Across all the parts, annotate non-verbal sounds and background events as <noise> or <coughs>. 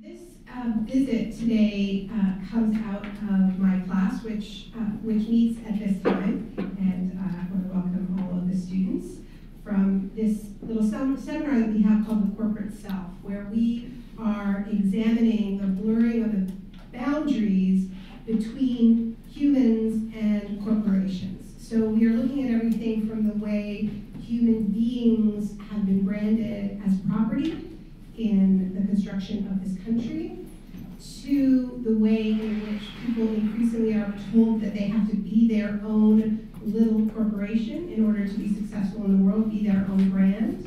This uh, visit today uh, comes out of my class, which uh, which meets at this time, and uh, I want to welcome all of the students from this little seminar that we have called the Corporate Self, where we are examining the blurring of the boundaries between humans and corporations. So we are looking at everything from the way human beings have been branded as property in the construction of this country to the way in which people increasingly are told that they have to be their own little corporation in order to be successful in the world, be their own brand.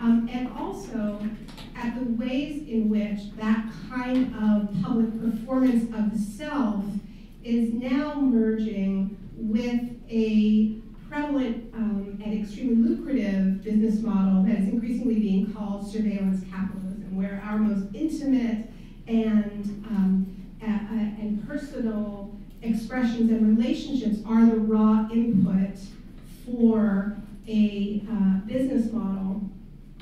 Um, and also at the ways in which that kind of public performance of the self is now merging with a prevalent um, and extremely lucrative business model that is increasingly being called surveillance capitalism, where our most intimate and, um, and personal expressions and relationships are the raw input for a uh, business model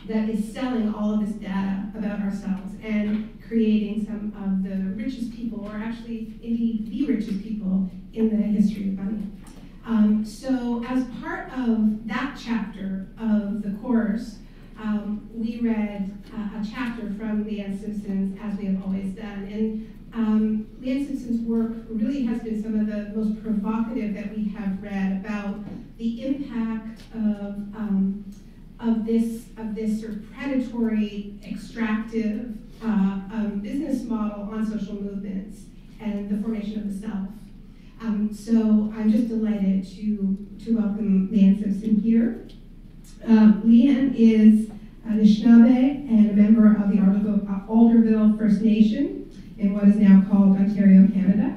that is selling all of this data about ourselves and creating some of the richest people, or actually indeed the richest people in the history of money. Um, so as part of that chapter of the course, um, we read uh, a chapter from Leanne Simpson's As We Have Always Done. And um, Leanne Simpson's work really has been some of the most provocative that we have read about the impact of, um, of, this, of this sort of predatory, extractive uh, um, business model on social movements and the formation of the self. Um, so I'm just delighted to, to welcome Leanne Simpson here. Um, Leanne is Anishinaabe and a member of the Alderville First Nation in what is now called Ontario, Canada.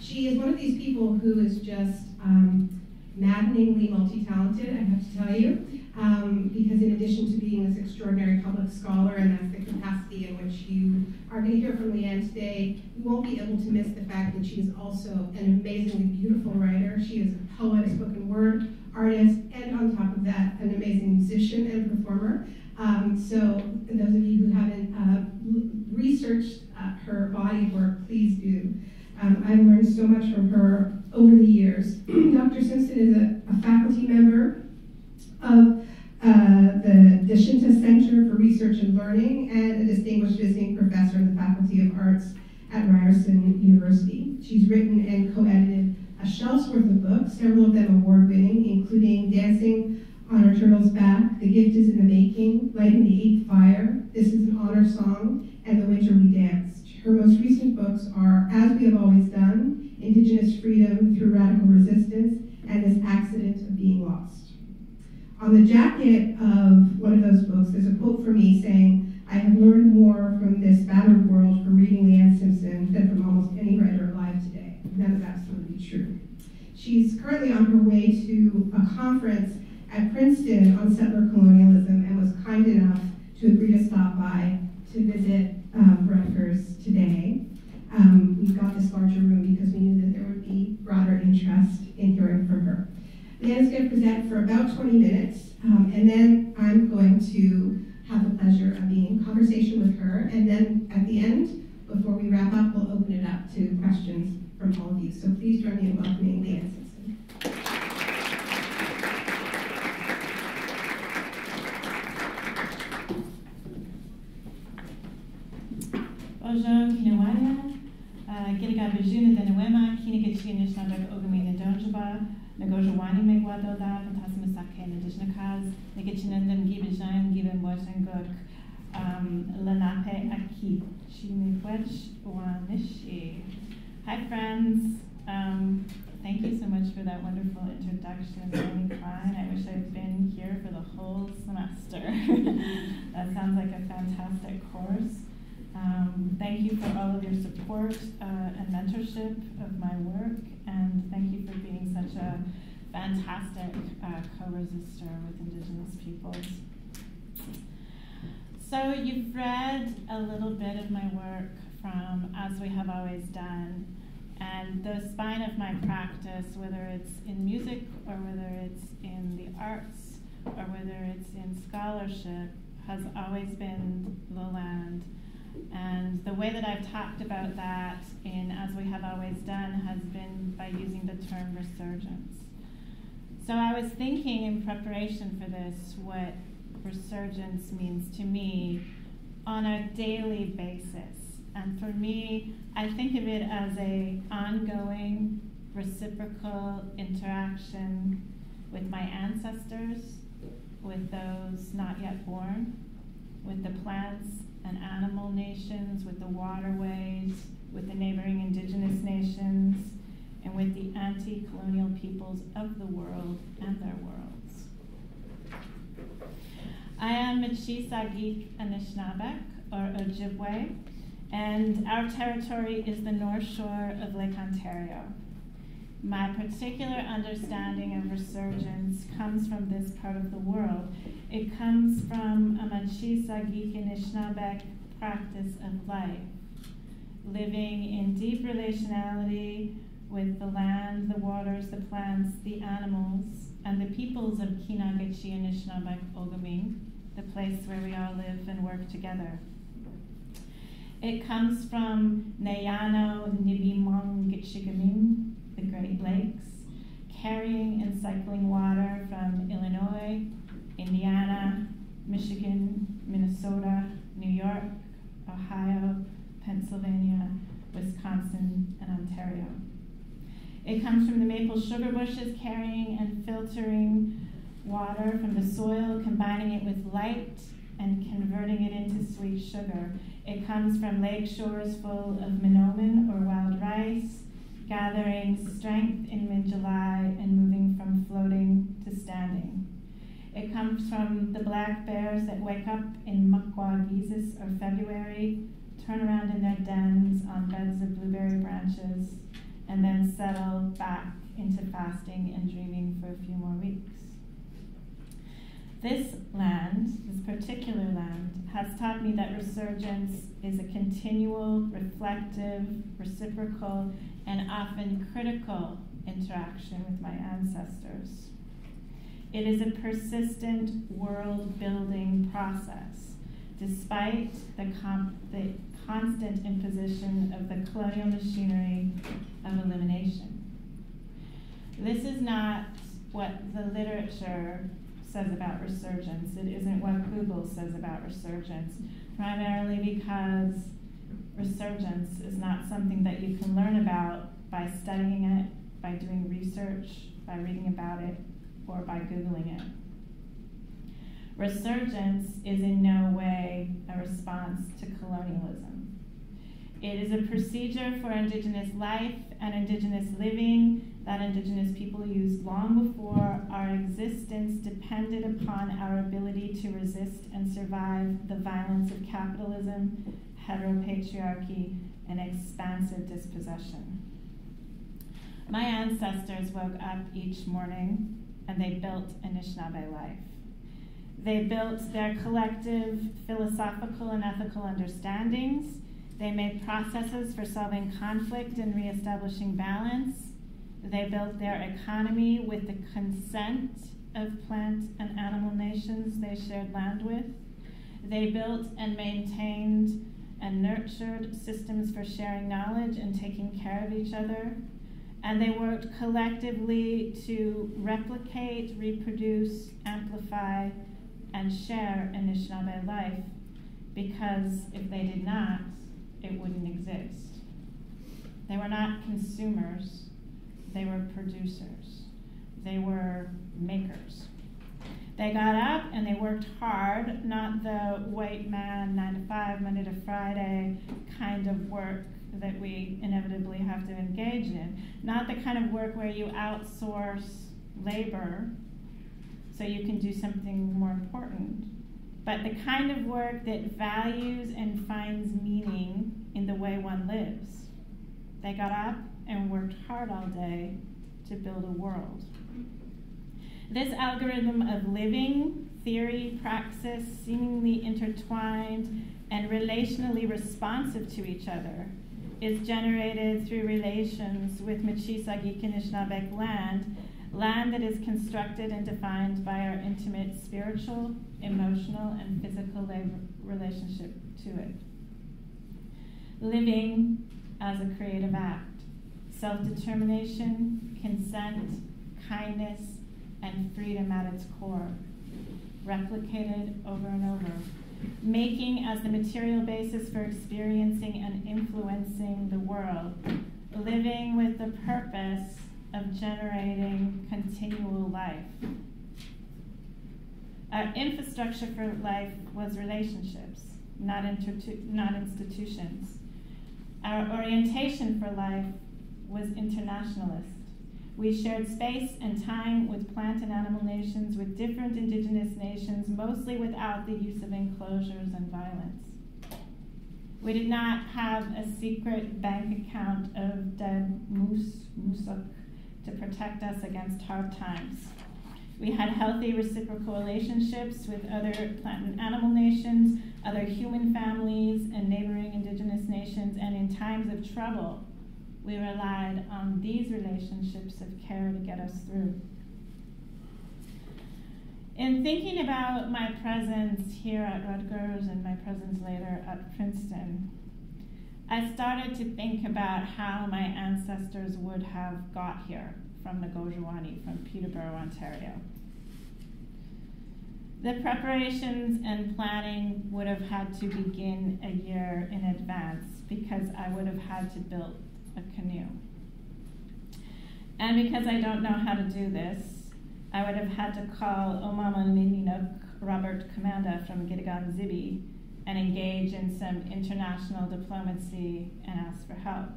She is one of these people who is just um, maddeningly multi-talented, I have to tell you, um, because in addition to being this extraordinary public scholar, and that's the capacity in which you are going to hear from Leanne today, you won't be able to miss the fact that she is also an amazingly beautiful writer. She is a poet, a spoken word artist, and on top of that, an amazing musician and performer. Um, so those of you who haven't uh, researched uh, her body of work, please do. Um, I've learned so much from her over the years. <clears throat> Dr. Simpson is a, a faculty member of uh, the Dechinta Center for Research and Learning and a distinguished visiting professor in the Faculty of Arts at Ryerson University. She's written and co-edited a shelf's worth of books, several of them award-winning, including Dancing on a Turtle's Back, The Gift is in the Making, Lighting the Eighth Fire, This is an Honor Song, and The Winter We Danced. Her most recent books are As We Have Always Done, Indigenous Freedom Through Radical Resistance, and This Accident of Being Lost. On the jacket of one of those books, there's a quote from me saying, I have learned more from this battered world from reading Leanne Simpson than from almost any writer alive today. And that is absolutely true. She's currently on her way to a conference at Princeton on settler colonialism and was kind enough to agree to stop by to visit um, Rutgers today. Um, we got this larger room because we knew that there would be broader interest in hearing from her. Leanne's going to present for about 20 minutes, um, and then I'm going to have the pleasure of being in conversation with her. And then at the end, before we wrap up, we'll open it up to questions from all of you. So please join me in welcoming Leanne Simpson. Ojo Kinawaya, Gilga Bijuna Denawema, Aki, Wanishi. Hi, friends. Um, thank you so much for that wonderful introduction. Me cry, I wish I'd been here for the whole semester. <laughs> that sounds like a fantastic course. Um, thank you for all of your support uh, and mentorship of my work, and thank you for being such a fantastic uh, co-resistor with Indigenous peoples. So you've read a little bit of my work from As We Have Always Done, and the spine of my practice, whether it's in music or whether it's in the arts or whether it's in scholarship, has always been the land And the way that I've talked about that in As We Have Always Done has been by using the term resurgence. So I was thinking in preparation for this what resurgence means to me on a daily basis. And for me, I think of it as a ongoing reciprocal interaction with my ancestors, with those not yet born, with the plants and animal nations, with the waterways, with the neighboring indigenous nations, and with the anti colonial peoples of the world and their worlds. I am Michi Saagiig Anishinaabeg, or Ojibwe, and our territory is the north shore of Lake Ontario. My particular understanding of resurgence comes from this part of the world. It comes from a Michi Saagiig Anishinaabeg practice of life, living in deep relationality with the land, the waters, the plants, the animals, and the peoples of Kinagichi Anishinaabeg Ogaming, the place where we all live and work together. It comes from Nayano Nibimong Gitchigaming, the Great Lakes, carrying and cycling water from Illinois, Indiana, Michigan, Minnesota, New York, Ohio, Pennsylvania, Wisconsin, and Ontario. It comes from the maple sugar bushes carrying and filtering water from the soil, combining it with light and converting it into sweet sugar. It comes from lake shores full of manoomin or wild rice, gathering strength in mid July and moving from floating to standing. It comes from the black bears that wake up in Makwa or February, turn around in their dens on beds of blueberry branches, and then settle back into fasting and dreaming for a few more weeks. This land, this particular land, has taught me that resurgence is a continual, reflective, reciprocal, and often critical interaction with my ancestors. It is a persistent world building process, despite the, the constant imposition of the colonial machinery of elimination. This is not what the literature says about resurgence. It isn't what Google says about resurgence, primarily because resurgence is not something that you can learn about by studying it, by doing research, by reading about it, or by Googling it. Resurgence is in no way a response to colonialism. It is a procedure for Indigenous life and Indigenous living that Indigenous people used long before our existence depended upon our ability to resist and survive the violence of capitalism, heteropatriarchy, and expansive dispossession. My ancestors woke up each morning and they built Anishinaabe life. They built their collective philosophical and ethical understandings they made processes for solving conflict and reestablishing balance. They built their economy with the consent of plant and animal nations they shared land with. They built and maintained and nurtured systems for sharing knowledge and taking care of each other. And they worked collectively to replicate, reproduce, amplify, and share Anishinaabe life because if they did not, it wouldn't exist. They were not consumers, they were producers, they were makers. They got up and they worked hard, not the white man, nine to five, Monday to Friday kind of work that we inevitably have to engage in. Not the kind of work where you outsource labor so you can do something more important but the kind of work that values and finds meaning in the way one lives. They got up and worked hard all day to build a world. This algorithm of living, theory, praxis, seemingly intertwined and relationally responsive to each other, is generated through relations with Michi Saagiig Anishinaabe land land that is constructed and defined by our intimate spiritual, emotional, and physical relationship to it. living as a creative act, self determination, consent, kindness, and freedom at its core, replicated over and over. Making as the material basis for experiencing and influencing the world, living with the purpose of generating continual life. Our infrastructure for life was relationships, not, not institutions. Our orientation for life was internationalist. We shared space and time with plant and animal nations, with different indigenous nations, mostly without the use of enclosures and violence. We did not have a secret bank account of dead moose, musuk, to protect us against hard times. We had healthy reciprocal relationships with other plant and animal nations, other human families, and neighboring indigenous nations, and in times of trouble, we relied on these relationships of care to get us through. In thinking about my presence here at Rutgers and my presence later at Princeton, I started to think about how my ancestors would have got here from the Ngojawani, from Peterborough, Ontario. The preparations and planning would have had to begin a year in advance because I would have had to build a canoe. And because I don't know how to do this, I would have had to call Omama Ninok Robert Commanda from Gitagan Zibi and engage in some international diplomacy and ask for help.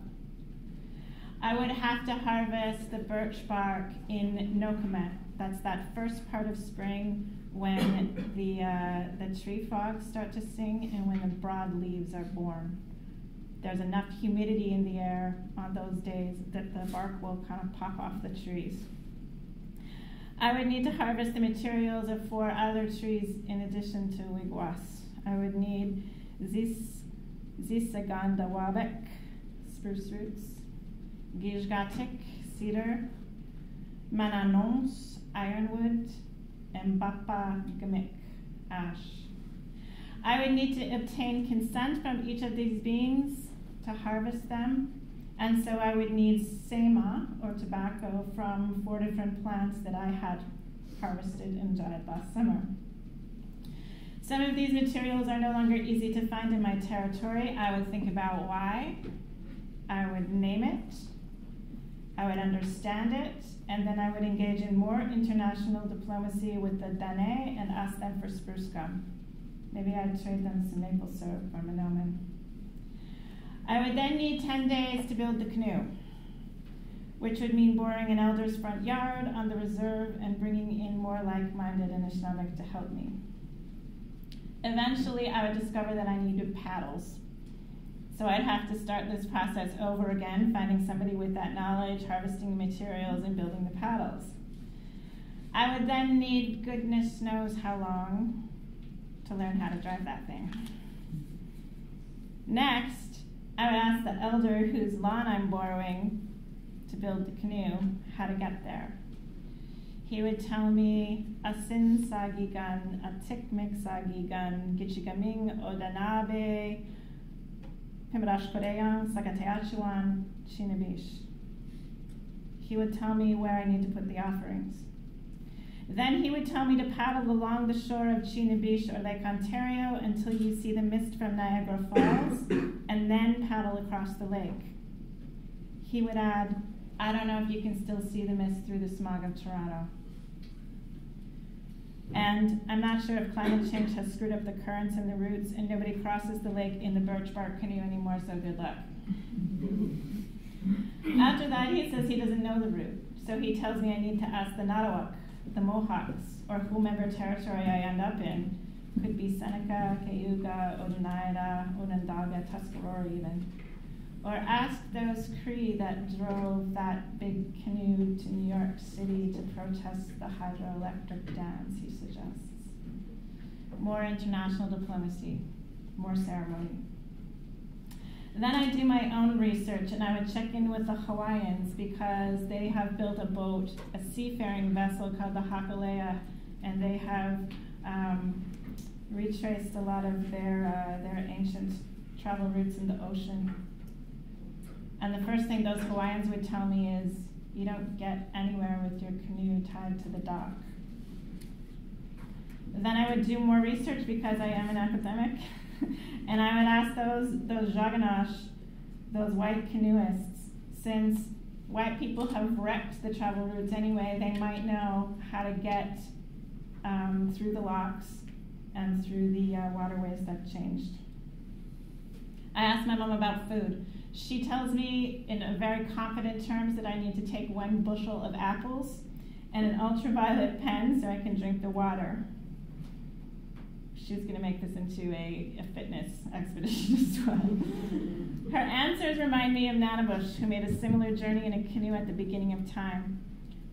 I would have to harvest the birch bark in Nokomet. That's that first part of spring when the, uh, the tree frogs start to sing and when the broad leaves are born. There's enough humidity in the air on those days that the bark will kind of pop off the trees. I would need to harvest the materials of four other trees in addition to wigwas. I would need Zis, Zisaganda wabek, spruce roots, Gijgatik, cedar, Mananons, ironwood, and Bapa Gamik, ash. I would need to obtain consent from each of these beings to harvest them, and so I would need sema, or tobacco, from four different plants that I had harvested and dried last summer. Some of these materials are no longer easy to find in my territory. I would think about why. I would name it. I would understand it, and then I would engage in more international diplomacy with the Dene and ask them for spruce gum. Maybe I'd trade them some maple syrup or manoomin. I would then need 10 days to build the canoe, which would mean boring an elder's front yard on the reserve and bringing in more like minded Anishinaabe to help me. Eventually, I would discover that I needed paddles so I'd have to start this process over again, finding somebody with that knowledge, harvesting the materials, and building the paddles. I would then need goodness knows how long to learn how to drive that thing. Next, I would ask the elder whose lawn I'm borrowing to build the canoe how to get there. He would tell me a sin sagi gun, asin sagigan, atikmik sagigan, gichigaming odanabe, Himadash Koreyan, Sakateachuan, Chinabish. He would tell me where I need to put the offerings. Then he would tell me to paddle along the shore of Chinabish or Lake Ontario until you see the mist from Niagara Falls, <coughs> and then paddle across the lake. He would add, I don't know if you can still see the mist through the smog of Toronto. And I'm not sure if climate change has screwed up the currents and the routes, and nobody crosses the lake in the birch bark canoe anymore, so good luck. <laughs> After that, he says he doesn't know the route, so he tells me I need to ask the Narawak, the Mohawks, or whomever territory I end up in. Could be Seneca, Cayuga, Oneida, Onondaga, Tuscarora, even. Or ask those Cree that drove that big canoe to New York City to protest the hydroelectric dams, he suggests. More international diplomacy, more ceremony. Then I do my own research and I would check in with the Hawaiians because they have built a boat, a seafaring vessel called the Hokulea, and they have um, retraced a lot of their, uh, their ancient travel routes in the ocean. And the first thing those Hawaiians would tell me is, you don't get anywhere with your canoe tied to the dock. Then I would do more research because I am an academic, <laughs> <laughs> and I would ask those those Jaganash, those white canoeists, since white people have wrecked the travel routes anyway, they might know how to get um, through the locks and through the uh, waterways that changed. I asked my mom about food. She tells me in very confident terms that I need to take one bushel of apples and an ultraviolet pen so I can drink the water. She was going to make this into a, a fitness <laughs> expedition as well. Her answers remind me of Nanabush, who made a similar journey in a canoe at the beginning of time.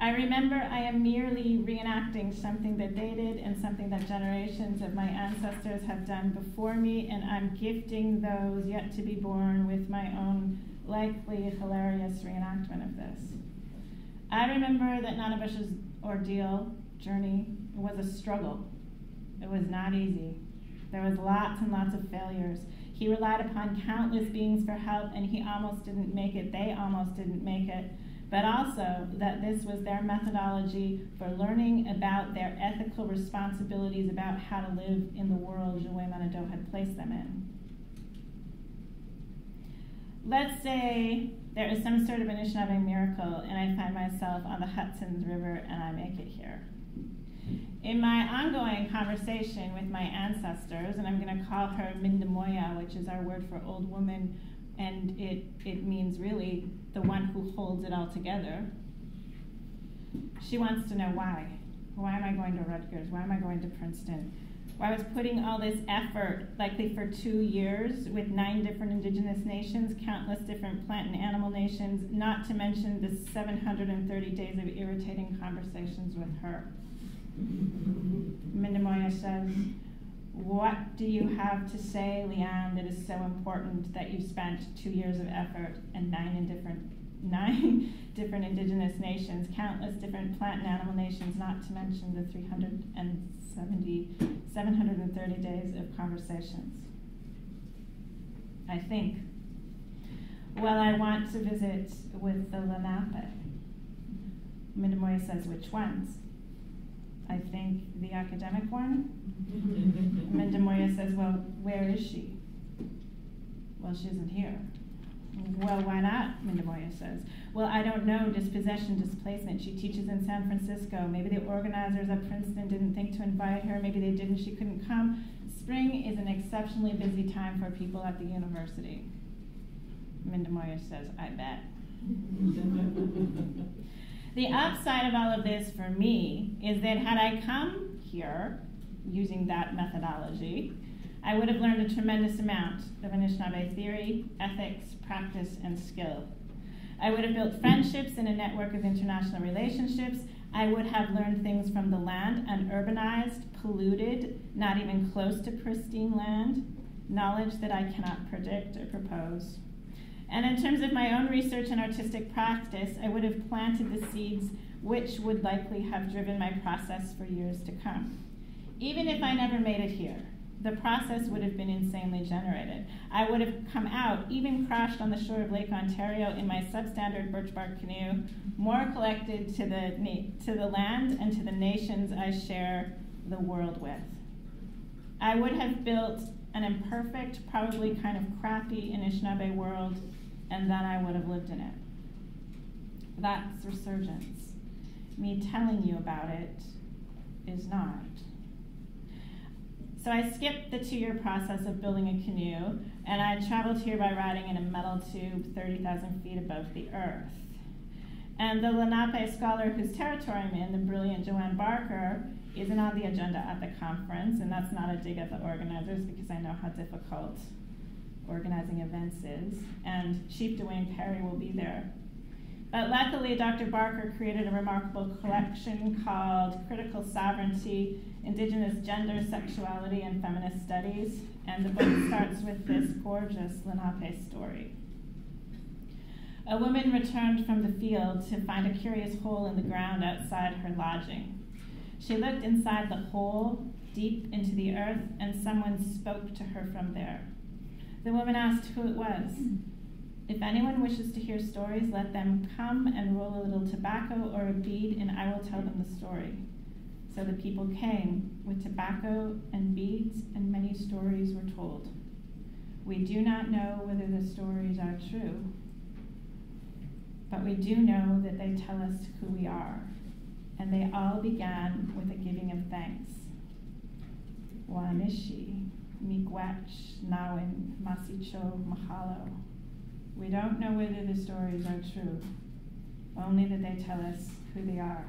I remember I am merely reenacting something that they did and something that generations of my ancestors have done before me, and I'm gifting those yet to be born with my own likely hilarious reenactment of this. I remember that Nanabush's ordeal journey was a struggle. It was not easy. There was lots and lots of failures. He relied upon countless beings for help, and he almost didn't make it. They almost didn't make it but also that this was their methodology for learning about their ethical responsibilities about how to live in the world Jouet Manado had placed them in. Let's say there is some sort of Anishinaabe miracle and I find myself on the Hudson's River and I make it here. In my ongoing conversation with my ancestors, and I'm going to call her Mindamoya, which is our word for old woman and it, it means really the one who holds it all together. She wants to know why. Why am I going to Rutgers? Why am I going to Princeton? Why was putting all this effort, likely for two years, with nine different indigenous nations, countless different plant and animal nations, not to mention the 730 days of irritating conversations with her. Mindamoya says, what do you have to say, Leanne, that is so important that you spent two years of effort and nine in different <laughs> nine different indigenous nations, countless different plant and animal nations, not to mention the 370, 730 days of conversations. I think. Well, I want to visit with the Lenape. Mindamoya says, which ones? I think the academic one. <laughs> Mindamoya says, Well, where is she? Well, she isn't here. Well, why not? Mindamoya says. Well, I don't know. Dispossession, displacement. She teaches in San Francisco. Maybe the organizers at Princeton didn't think to invite her. Maybe they didn't. She couldn't come. Spring is an exceptionally busy time for people at the university. Mindamoya says, I bet. <laughs> the upside of all of this for me is that had I come here using that methodology, I would have learned a tremendous amount of Anishinaabe theory, ethics, practice, and skill. I would have built friendships and a network of international relationships. I would have learned things from the land, unurbanized, polluted, not even close to pristine land, knowledge that I cannot predict or propose. And in terms of my own research and artistic practice, I would have planted the seeds which would likely have driven my process for years to come. Even if I never made it here, the process would have been insanely generated. I would have come out, even crashed on the shore of Lake Ontario in my substandard birch bark canoe, more collected to the, to the land and to the nations I share the world with. I would have built an imperfect, probably kind of crappy Anishinaabe world, and then I would have lived in it. That's resurgence. Me telling you about it is not. So I skipped the two year process of building a canoe, and I traveled here by riding in a metal tube 30,000 feet above the earth. And the Lenape scholar whose territory I'm in, the brilliant Joanne Barker, isn't on the agenda at the conference, and that's not a dig at the organizers because I know how difficult organizing events is. And Chief Dwaine Perry will be there. But luckily, Dr. Barker created a remarkable collection called Critical Sovereignty Indigenous Gender, Sexuality, and Feminist Studies. And the book starts with this gorgeous Lenape story. A woman returned from the field to find a curious hole in the ground outside her lodging. She looked inside the hole, deep into the earth, and someone spoke to her from there. The woman asked who it was. If anyone wishes to hear stories, let them come and roll a little tobacco or a bead, and I will tell them the story. So the people came with tobacco and beads, and many stories were told. We do not know whether the stories are true, but we do know that they tell us who we are. And they all began with a giving of thanks. Wanishi, Miigwech, Nawin, Masicho, Mahalo. We don't know whether the stories are true, only that they tell us who they are.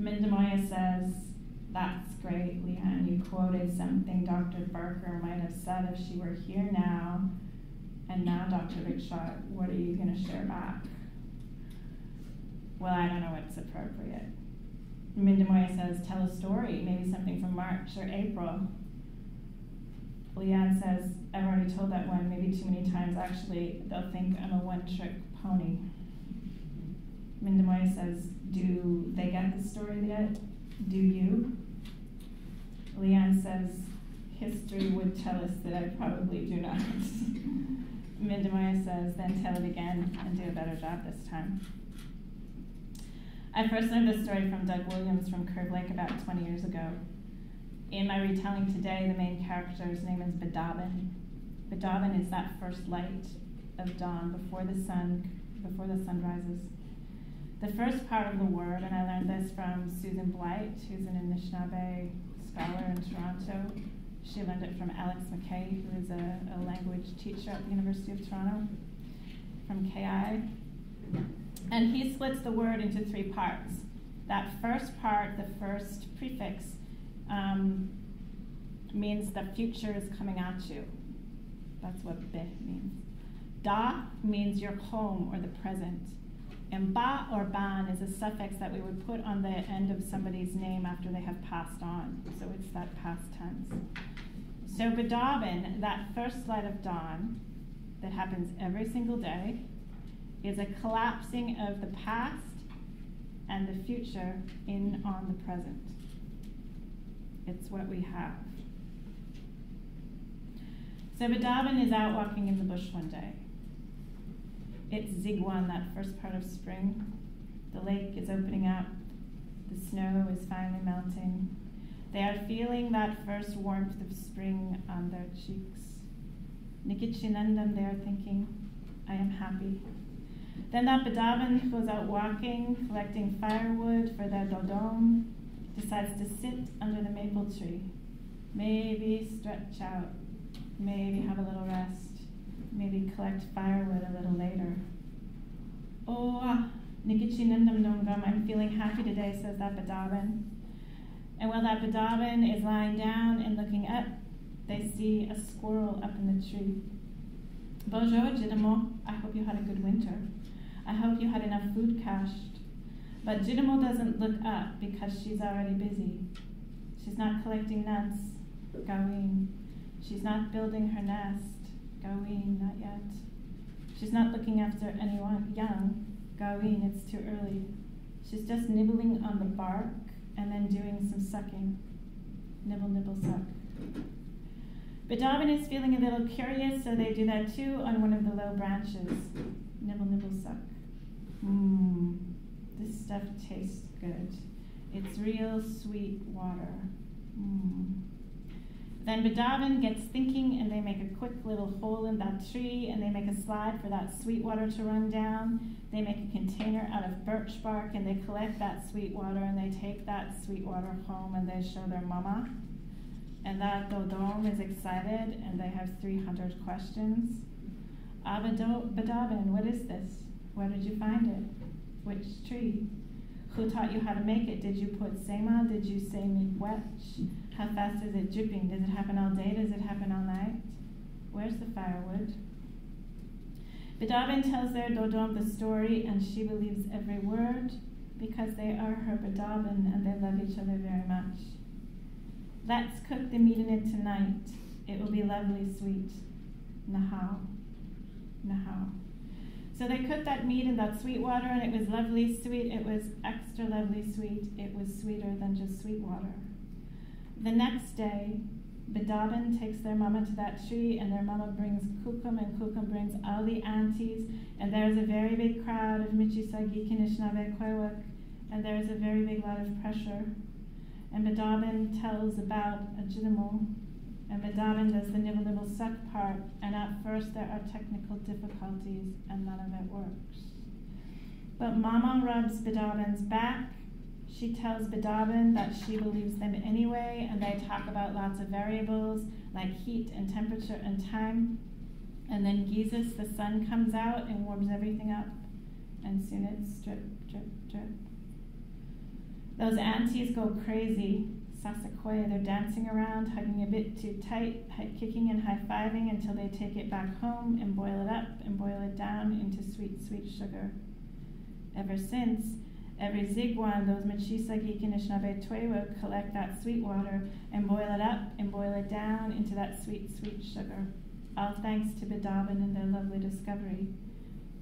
Mindamoya says, That's great, Leanne. You quoted something Dr. Barker might have said if she were here now. And now, Dr. Rickshaw, what are you going to share back? Well, I don't know what's appropriate. Mindamoya says, Tell a story, maybe something from March or April. Leanne says, I've already told that one maybe too many times. Actually, they'll think I'm a one trick pony. Minda Mindamoya says, Do they get the story yet? Do you? Leanne says, History would tell us that I probably do not. <laughs> Minda Mindamoya says, Then tell it again and do a better job this time. I first learned this story from Doug Williams from Curve Lake about 20 years ago. In my retelling today, the main character's name is Biidaaban. Biidaaban is that first light of dawn before the sun before the sun rises. The first part of the word, and I learned this from Susan Blight, who's an Anishinaabe scholar in Toronto. She learned it from Alex McKay, who is a, a language teacher at the University of Toronto, from KI. And he splits the word into three parts. That first part, the first prefix, um, means the future is coming at you. That's what be means. Da means your home or the present. And ba or ban is a suffix that we would put on the end of somebody's name after they have passed on. So it's that past tense. So Biidaaban, that first light of dawn that happens every single day, is a collapsing of the past and the future in on the present. It's what we have. So Biidaaban is out walking in the bush one day. It's Zigwan, that first part of spring. The lake is opening up. The snow is finally melting. They are feeling that first warmth of spring on their cheeks. Nikichinandam, they are thinking, I am happy. Then that Biidaaban goes out walking, collecting firewood for their dodom, decides to sit under the maple tree. Maybe stretch out, maybe have a little rest, maybe collect firewood a little later. Oh, ah, Nikichinandam Nongam, I'm feeling happy today, says that Biidaaban. And while that Biidaaban is lying down and looking up, they see a squirrel up in the tree. Bonjour, Jidamo. I hope you had a good winter. I hope you had enough food cached. But Jidamo doesn't look up because she's already busy. She's not collecting nuts, Gaween. She's not building her nest, Gaween, not yet. She's not looking after anyone young, Gaween, it's too early. She's just nibbling on the bark and then doing some sucking. Nibble, nibble, suck. Biidaaban is feeling a little curious, so they do that too on one of the low branches. Nibble, nibble, suck. Mmm, this stuff tastes good. It's real sweet water. Mmm. Then Biidaaban gets thinking and they make a quick little hole in that tree and they make a slide for that sweet water to run down. They make a container out of birch bark and they collect that sweet water and they take that sweet water home and they show their mama. And that Dodom is excited and they have 300 questions. Abado, Biidaaban, what is this? Where did you find it? Which tree? Who taught you how to make it? Did you put sema? Did you say miigwech? How fast is it dripping? Does it happen all day? Does it happen all night? Where's the firewood? Biidaaban tells their Dodom the story, and she believes every word because they are her Biidaaban and they love each other very much. Let's cook the meat in it tonight. It will be lovely sweet. Nahau. Nahau. So they cooked that meat in that sweet water, and it was lovely sweet. It was extra lovely sweet. It was sweeter than just sweet water. The next day, Biidaaban takes their mama to that tree, and their mama brings Kukum, and Kukum brings all the aunties, and there's a very big crowd of Michi Saagiig Kinishnabe Kwewak, and there is a very big lot of pressure. And Biidaaban tells about a Jidamo, and Biidaaban does the nibble nibble suck part, and at first there are technical difficulties, and none of it works. But Mama rubs Biidaaban's back she tells Biidaaban that she believes them anyway, and they talk about lots of variables like heat and temperature and time. And then Giizis, the sun, comes out and warms everything up, and soon it's drip, drip, drip. Those aunties go crazy. Sasakoya, they're dancing around, hugging a bit too tight, kicking and high fiving until they take it back home and boil it up and boil it down into sweet, sweet sugar. Ever since, Every zigwan, those Michi Saagiig Anishinaabe Twewa collect that sweet water and boil it up and boil it down into that sweet, sweet sugar. All thanks to Biidaaban and their lovely discovery,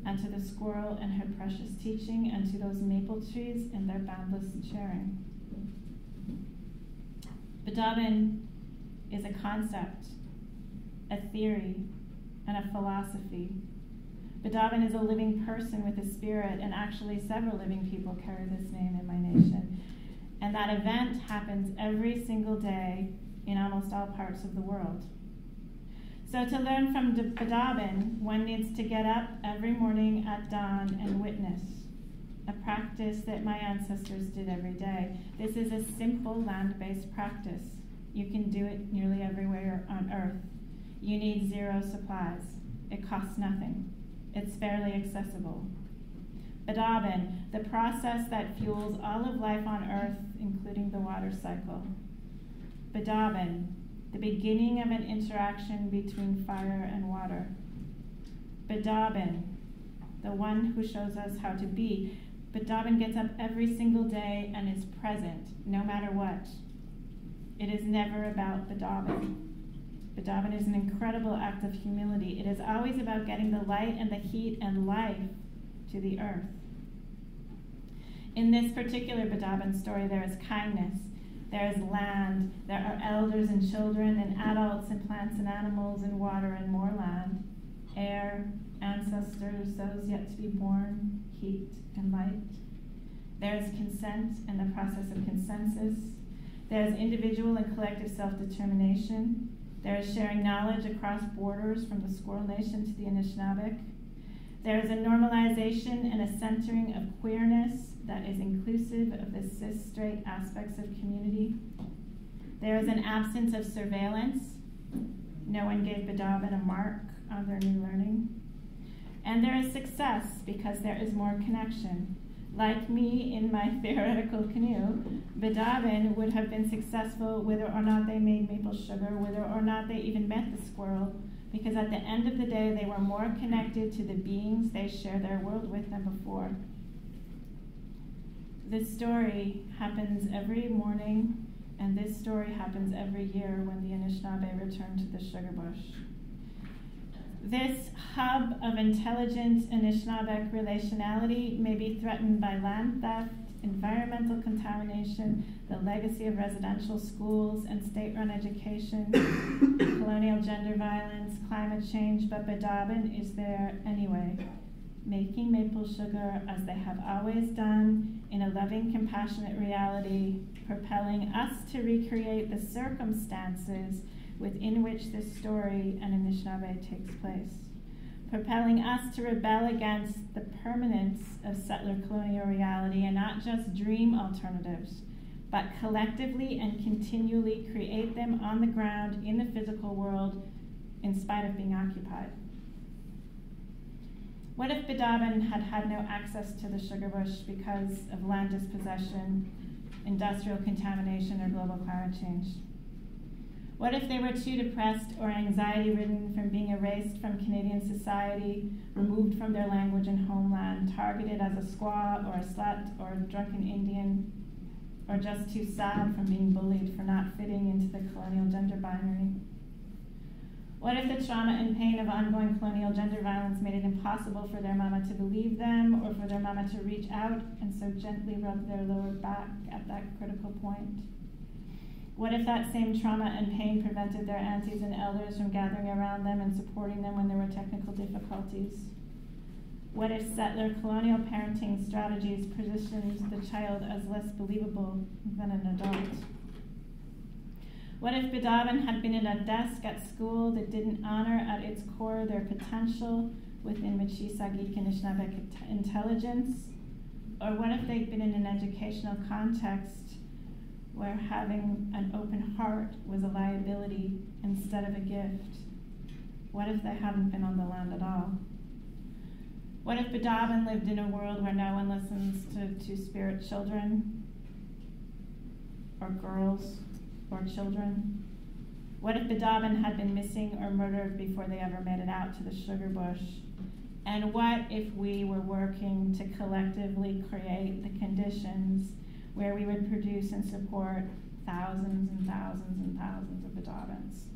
and to the squirrel and her precious teaching, and to those maple trees and their boundless sharing. Biidaaban is a concept, a theory, and a philosophy Biidaaban is a living person with a spirit, and actually, several living people carry this name in my nation. And that event happens every single day in almost all parts of the world. So, to learn from Biidaaban, one needs to get up every morning at dawn and witness, a practice that my ancestors did every day. This is a simple land based practice. You can do it nearly everywhere on earth. You need zero supplies, it costs nothing it's fairly accessible. Biidaaban, the process that fuels all of life on earth, including the water cycle. Biidaaban, the beginning of an interaction between fire and water. Biidaaban, the one who shows us how to be. Biidaaban gets up every single day and is present, no matter what. It is never about Biidaaban. Biidaaban is an incredible act of humility. It is always about getting the light and the heat and life to the earth. In this particular Biidaaban story, there is kindness, there is land, there are elders and children and adults and plants and animals and water and more land, air, ancestors, those yet to be born, heat and light. There is consent and the process of consensus. There is individual and collective self determination. There is sharing knowledge across borders from the Squirrel Nation to the Anishinaabeg. There is a normalization and a centering of queerness that is inclusive of the cis straight aspects of community. There is an absence of surveillance. No one gave Biidaaban a mark on their new learning. And there is success because there is more connection like me in my <laughs> theoretical canoe, Biidaaban would have been successful whether or not they made maple sugar, whether or not they even met the squirrel, because at the end of the day, they were more connected to the beings they shared their world with than before. This story happens every morning, and this story happens every year when the Anishinaabe return to the sugar bush. This hub of intelligent Anishinaabeg relationality may be threatened by land theft, environmental contamination, the legacy of residential schools and state run education, <coughs> colonial gender violence, climate change, but Biidaaban is there anyway, making maple sugar as they have always done in a loving, compassionate reality, propelling us to recreate the circumstances within which this story and Anishinaabe takes place, propelling us to rebel against the permanence of settler colonial reality and not just dream alternatives, but collectively and continually create them on the ground in the physical world in spite of being occupied. What if Biidaaban had had no access to the sugar bush because of land dispossession, industrial contamination, or global climate change? What if they were too depressed or anxiety ridden from being erased from Canadian society, removed from their language and homeland, targeted as a squaw or a slut or a drunken Indian, or just too sad from being bullied for not fitting into the colonial gender binary? What if the trauma and pain of ongoing colonial gender violence made it impossible for their mama to believe them or for their mama to reach out and so gently rub their lower back at that critical point? What if that same trauma and pain prevented their aunties and elders from gathering around them and supporting them when there were technical difficulties? What if settler colonial parenting strategies positioned the child as less believable than an adult? What if Biidaaban had been in a desk at school that didn't honor at its core their potential within Michi Saagiig Anishinaabe intelligence? Or what if they'd been in an educational context where having an open heart was a liability instead of a gift? What if they hadn't been on the land at all? What if Biidaaban lived in a world where no one listens to two spirit children or girls or children? What if Biidaaban had been missing or murdered before they ever made it out to the sugar bush? And what if we were working to collectively create the conditions where we would produce and support thousands and thousands and thousands of Biidaabans?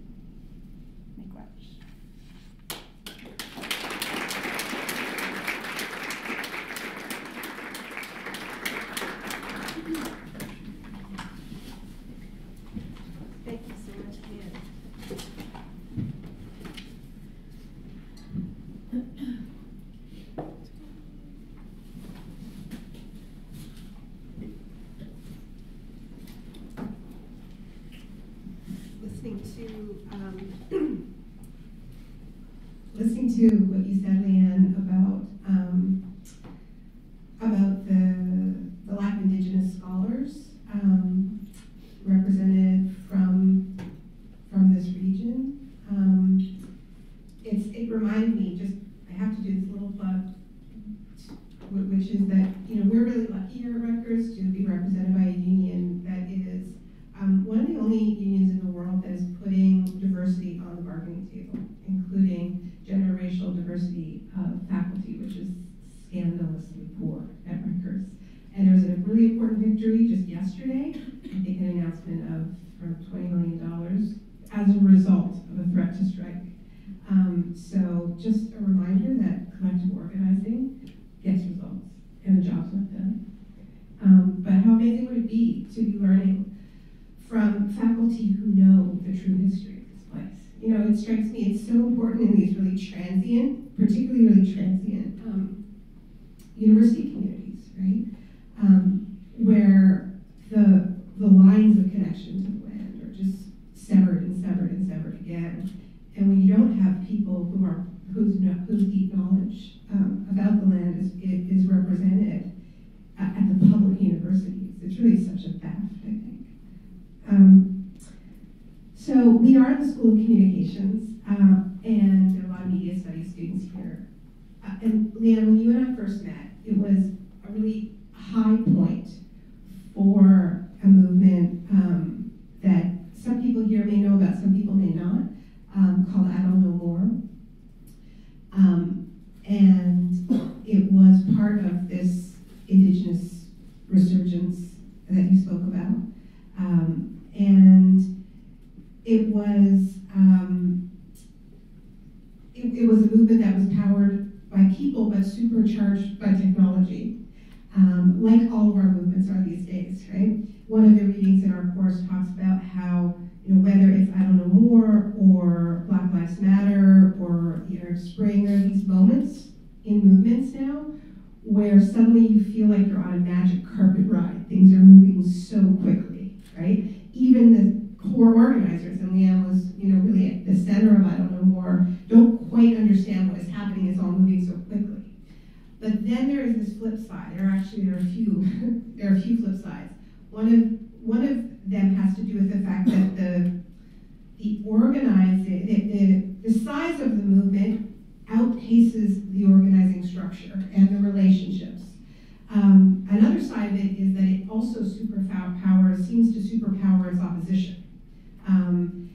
to what you said, Leanne, about um, about the the lack of Indigenous scholars um, represented from from this region. Um, it's it reminded me just I have to do this little plug, which is that you know we're really lucky here at Rutgers to be represented by a union that is um, one of the only unions in the world that is putting diversity on the bargaining table, including gender racial diversity of faculty, which is scandalously poor at Rutgers. And there was a really important victory just yesterday, I think an announcement of from $20 million as a result of a threat to strike. Um, so just a reminder that collective organizing gets results and the job's done. Um, but how amazing would it be to be learning from faculty who know the true history of this place? you know, it strikes me it's so important in these really transient, particularly really transient um, university communities, right? Um, where the the lines of connection to the land are just severed and severed and severed again. And when you don't have people who are whose whose deep knowledge um, about the land is is represented at, at, the public universities, it's really such a theft, I think. Um, so we are the School of Communications, uh, and there are a lot of media studies students here. Uh, and Leanne, when you and I first met, it was a really high point for a movement um, that some people here may know about, some people may not, um, called Idle No More. Um, and it was part of this indigenous resurgence that you spoke about. Um, and it was um, it, it, was a movement that was powered by people but supercharged by technology, um, like all of our movements are these days, right? One of the readings in our course talks about how you know whether it's Idle No More or Black Lives Matter or the Arab Spring, are these moments in movements now where suddenly you feel like you're on a magic carpet ride. Things are moving so quickly, right? Even the core organizers, and Leanne was, you know, really at the center of Idle No More, don't quite understand what is happening. It's all moving so quickly. But then there is this flip side. There are actually there are a few <laughs> there are a few flip sides. One of one of them has to do with the fact that the the organizing the, the, the size of the movement outpaces the organizing structure and the relationships. Um, another side of it is that it also superpowers, seems to superpower its opposition. Um,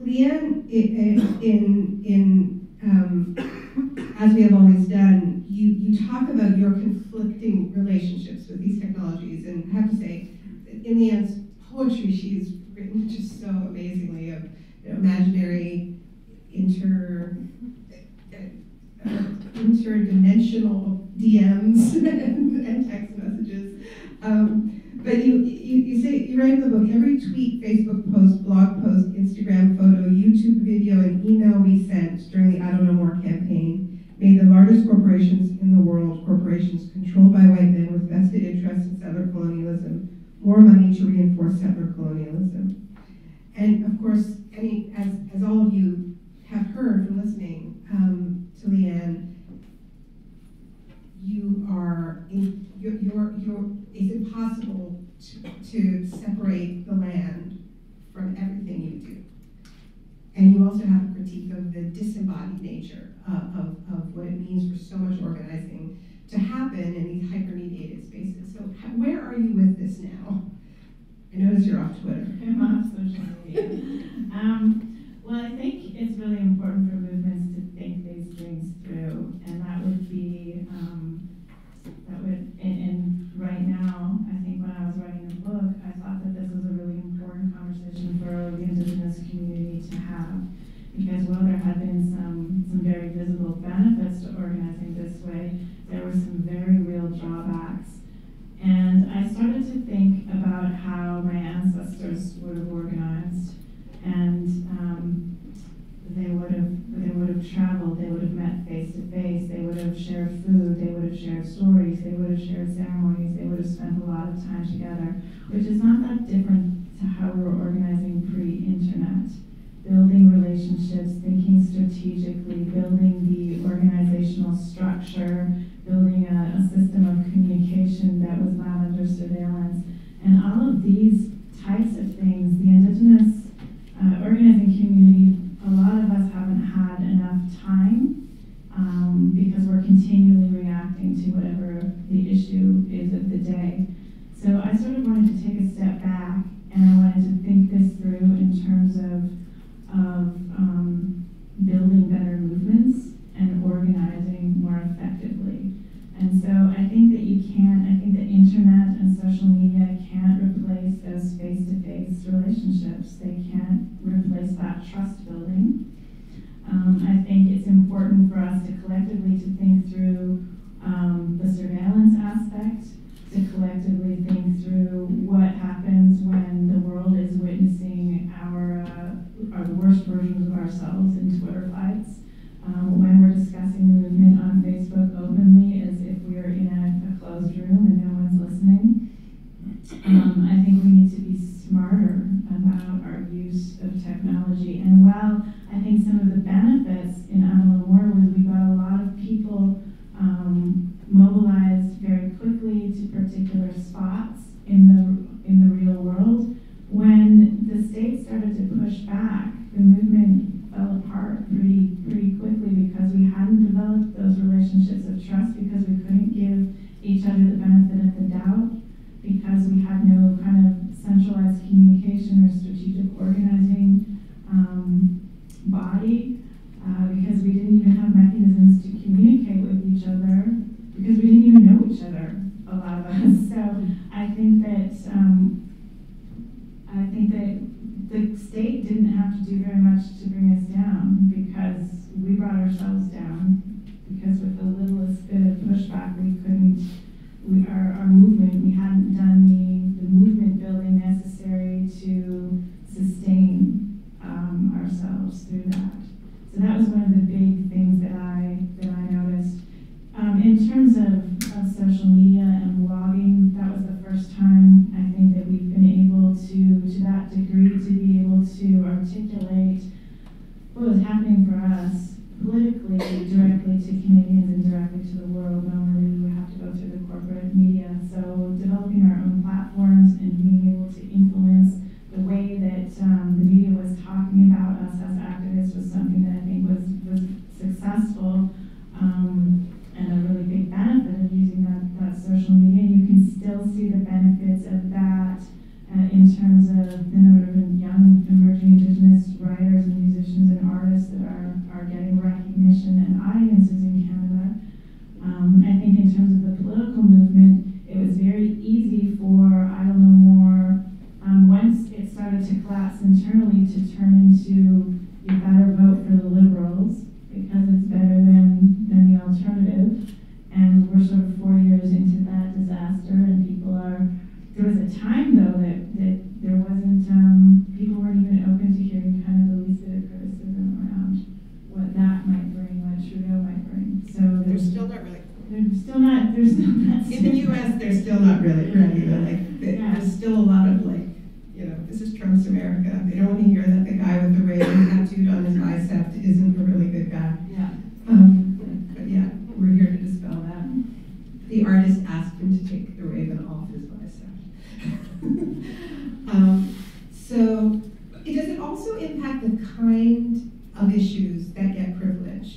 Leanne, in, in um, as we have always done, you, you talk about your conflicting relationships with these technologies, and I have to say, in Leanne's poetry, she's written just so amazingly of you know, imaginary inter interdimensional DMs <laughs> and, text messages. Um, but you, you, you say he writes in the book, every tweet, Facebook post, blog post, Instagram photo, YouTube video, and email we sent during the Idle No More campaign made the largest corporations in the world, corporations controlled by white men with vested interests in settler colonialism, more money to reinforce settler colonialism. And of course, any as, as all of you have heard from listening um, Leanne, you are in, you're, you're, you're, it's impossible to, to separate the land from everything you do. And you also have a critique of the disembodied nature uh, of, of what it means for so much organizing to happen in these hyper-mediated spaces. So where are you with this now? I notice you're off Twitter. <laughs> I'm off social media. <laughs> um, well, I think it's really important for movements would be um, that would. And, and right now, I think when I was writing the book, I thought that this was a really important conversation for the Indigenous community to have, because while there had been some some very visible benefits to organizing this way, there were some very real drawbacks. And I started to think about how my ancestors would have organized and um, they would have they would have traveled, they would have met face to face, they would have shared food, they would have shared stories, they would have shared ceremonies, they would have spent a lot of time together, which is not that different to how we were organizing pre-internet. Building relationships, thinking strategically, building the organizational structure, building a, a system of communication that was not under surveillance. And all of these types of things, the indigenous uh, organizing community, a lot of us haven't had enough time um, because we're continually reacting to whatever the issue is of the day. So I sort of wanted to take a step back and I wanted to think this through in terms of, of um, building better movements and organizing more effectively. And so I think that you can't, I think the internet and social media can't replace those face-to-face relationships. They can't that trust building. Um, I think it's important for us to collectively to think through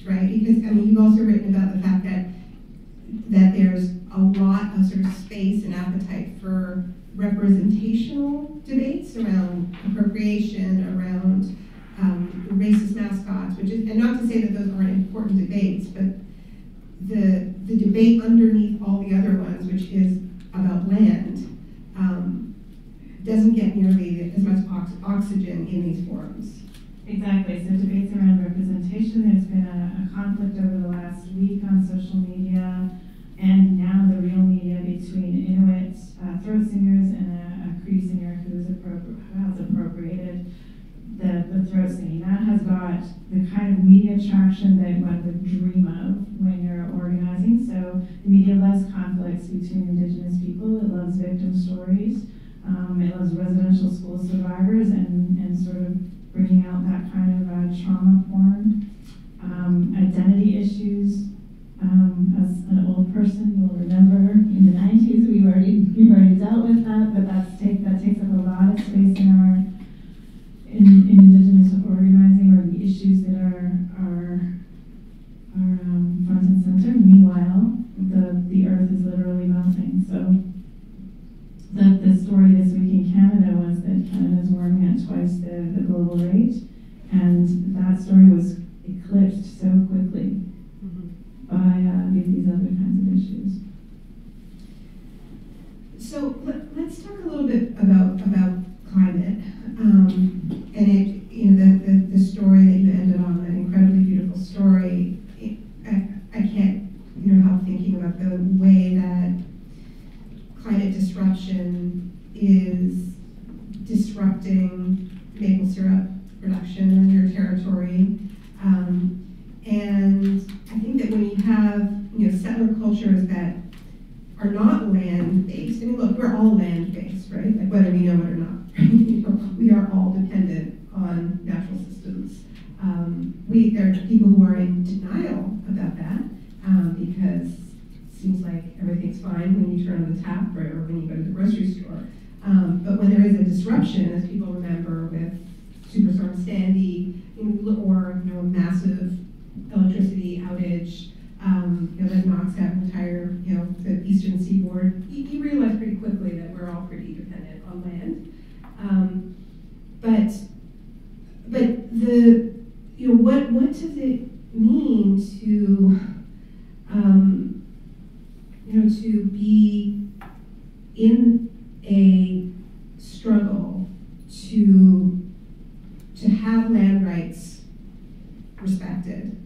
right? Because I mean, you've also written about the fact that that there's a lot of sort of space and appetite for representational debates around appropriation, around um, racist mascots, which is, and not to say that those aren't important debates, but the the debate underneath all the other ones, which is about land, um, doesn't get nearly as much ox- oxygen in these forums. Exactly. So debates around representation. There's been a, a conflict over the last week on social media, and now the real media between Inuit uh, throat singers and a, a Cree singer who has appropriated the, the throat singing. That has got the kind of media traction that one would dream of when you're organizing. So the media loves conflicts between Indigenous people. It loves victim stories. Um, it loves residential school survivors and, and sort of bringing out that kind of uh, trauma porn. Um, identity issues. Um, as an old person, you'll remember in the 90s we already we've already dealt with that, but that's take that takes up a lot of space in our in, in indigenous organizing or the issues that are are are um, front and center. Meanwhile, the the earth is literally melting. So the, the story this week in Canada was that Canada is warming at twice the, the global rate, and that story was eclipsed so quickly by uh, these, these other kinds of issues. So let, us talk a little bit about about climate, um, and it you know the, the, the story that you ended on that incredibly beautiful story. It, I, I can't you know help thinking about the way that climate disruption is disrupting maple syrup production in your territory. Um, and I think that when you have you know settler cultures that are not mean look, we're all land based, right? Like whether we know it or not. <laughs> we are all dependent on natural systems. Um, we there are people who are in denial about that um, because it seems like everything's fine when you turn on the tap or, or when you go to the grocery store. Um, but when there is a disruption, as people remember with Superstorm Sandy, or you know, massive electricity outage, um, you know, that knocks out an entire, you know, the eastern seaboard, you, you realize pretty quickly that we're all pretty dependent on land. Um, but, but the, you know, what, what does it mean to, um, you know, to be in a struggle to to have land rights respected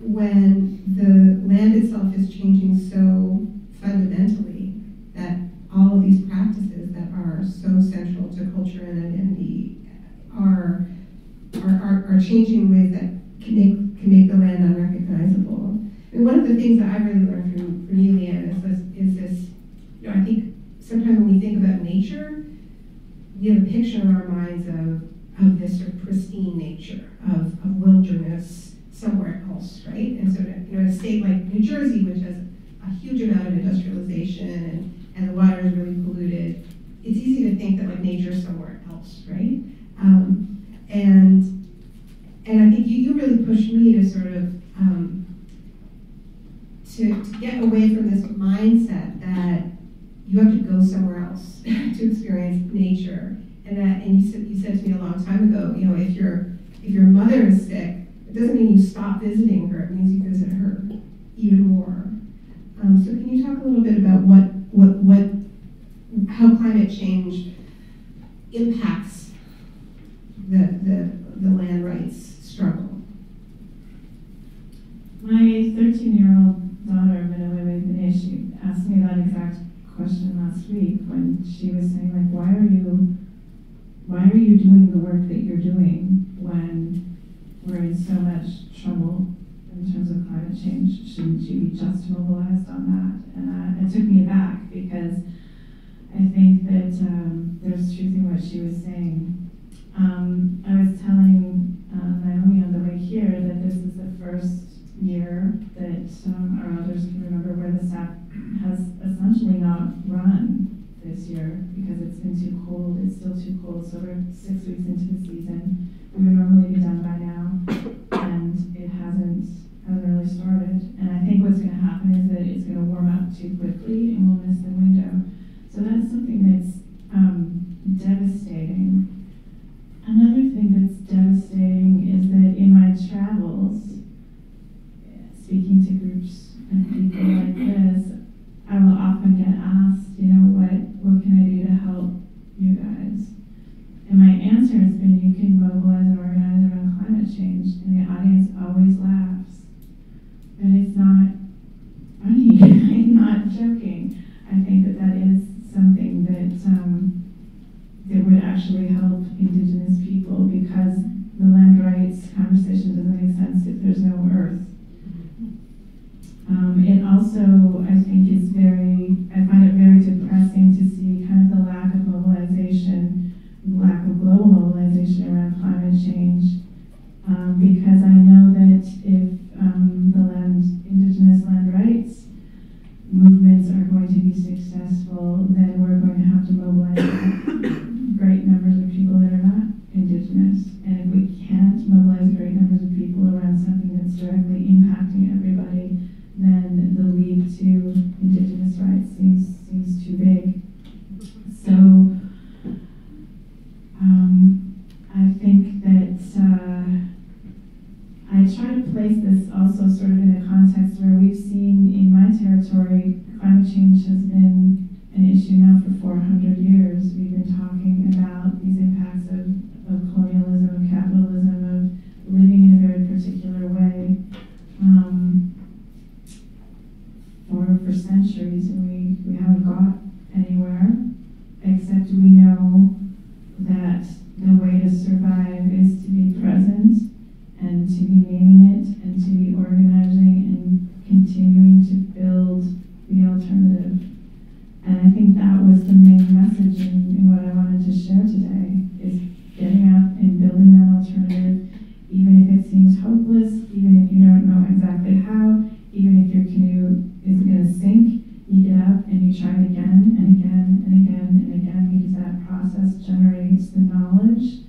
when the land itself is changing so fundamentally that all of these practices that are so central to culture and identity are are, are, are changing in ways that can make can make the land unrecognizable. And one of the things that I really learned from, from you, Leanne, is this, is this, you know, I think sometimes when we think about nature, we have a picture in our minds of, of this sort of pristine nature, of, of wilderness somewhere else, right? And so, you know, a state like New Jersey, which has a huge amount of industrialization and, and the water is really polluted, it's easy to think that like nature is somewhere else, right? Um, and and I think you, you really pushed me to sort of um, to, to get away from this mindset that you have to go somewhere else <laughs> to experience nature. And that and you said you said to me a long time ago, you know, if your if your mother is sick, doesn't mean you stop visiting her, it means you visit her even more. Um, so can you talk a little bit about what what what how climate change impacts the the, the land rights struggle? My 13 year old daughter, Minawebe Beneshi, asked me that exact question last week when she was saying, like, why are you why are you doing the work that you're doing when we're in so much trouble in terms of climate change? Shouldn't you be just mobilized on that? And uh, it took me aback because I think that um, there's truth in what she was saying. Um, I was telling uh, Naomi on the way here that this is the first year that um, our elders can remember where the SAP has essentially not run this year because it's been too cold. It's still too cold, so we're six weeks into the season. We would normally be done by now, and it hasn't hasn't really started. And I think what's going to happen is that it's going to warm up too quickly, and we'll miss the window. So that's something that's um, devastating. Another thing that's devastating is that in my travels, speaking to groups and people like this, I will often get asked, you know, what what can I do to help you guys? And my answer has been, you can mobilize and organize around climate change, and the audience always laughs. But it's not funny. <laughs> I'm not joking. I think that that is something that um, that would actually help Indigenous people because the land rights conversation doesn't make sense if there's no earth. Um, it also, I think, is very, I find it very depressing to see kind of the lack of mobilization, lack of global mobilization around climate change. Um, because I know that if um, the land, indigenous land rights movements are going to be successful, then we're going to have to mobilize to survive is to be present and to be naming it and to be organizing and continuing to build the alternative. And I think that was the main message in, in what I wanted to share today is getting up and building that alternative, even if it seems hopeless, even if you don't know exactly how, even if your canoe is going to sink, you get up and you try it again and again and again and again because that process generates the knowledge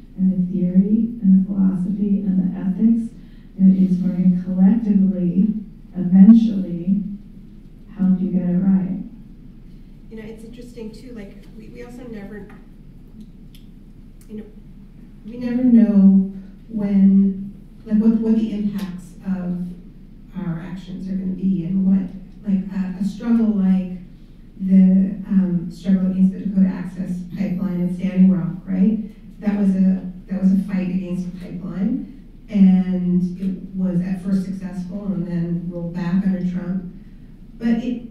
that is going to collectively, eventually, help you get it right. You know, it's interesting too, like, we, we also never, you know, we never know when, like, what, what the impacts of our actions are going to be and what, like, a, a struggle like the um, struggle against the Dakota Access Pipeline in Standing Rock, right? That was a that was a fight against the pipeline, and it was at first successful and then rolled back under Trump. But it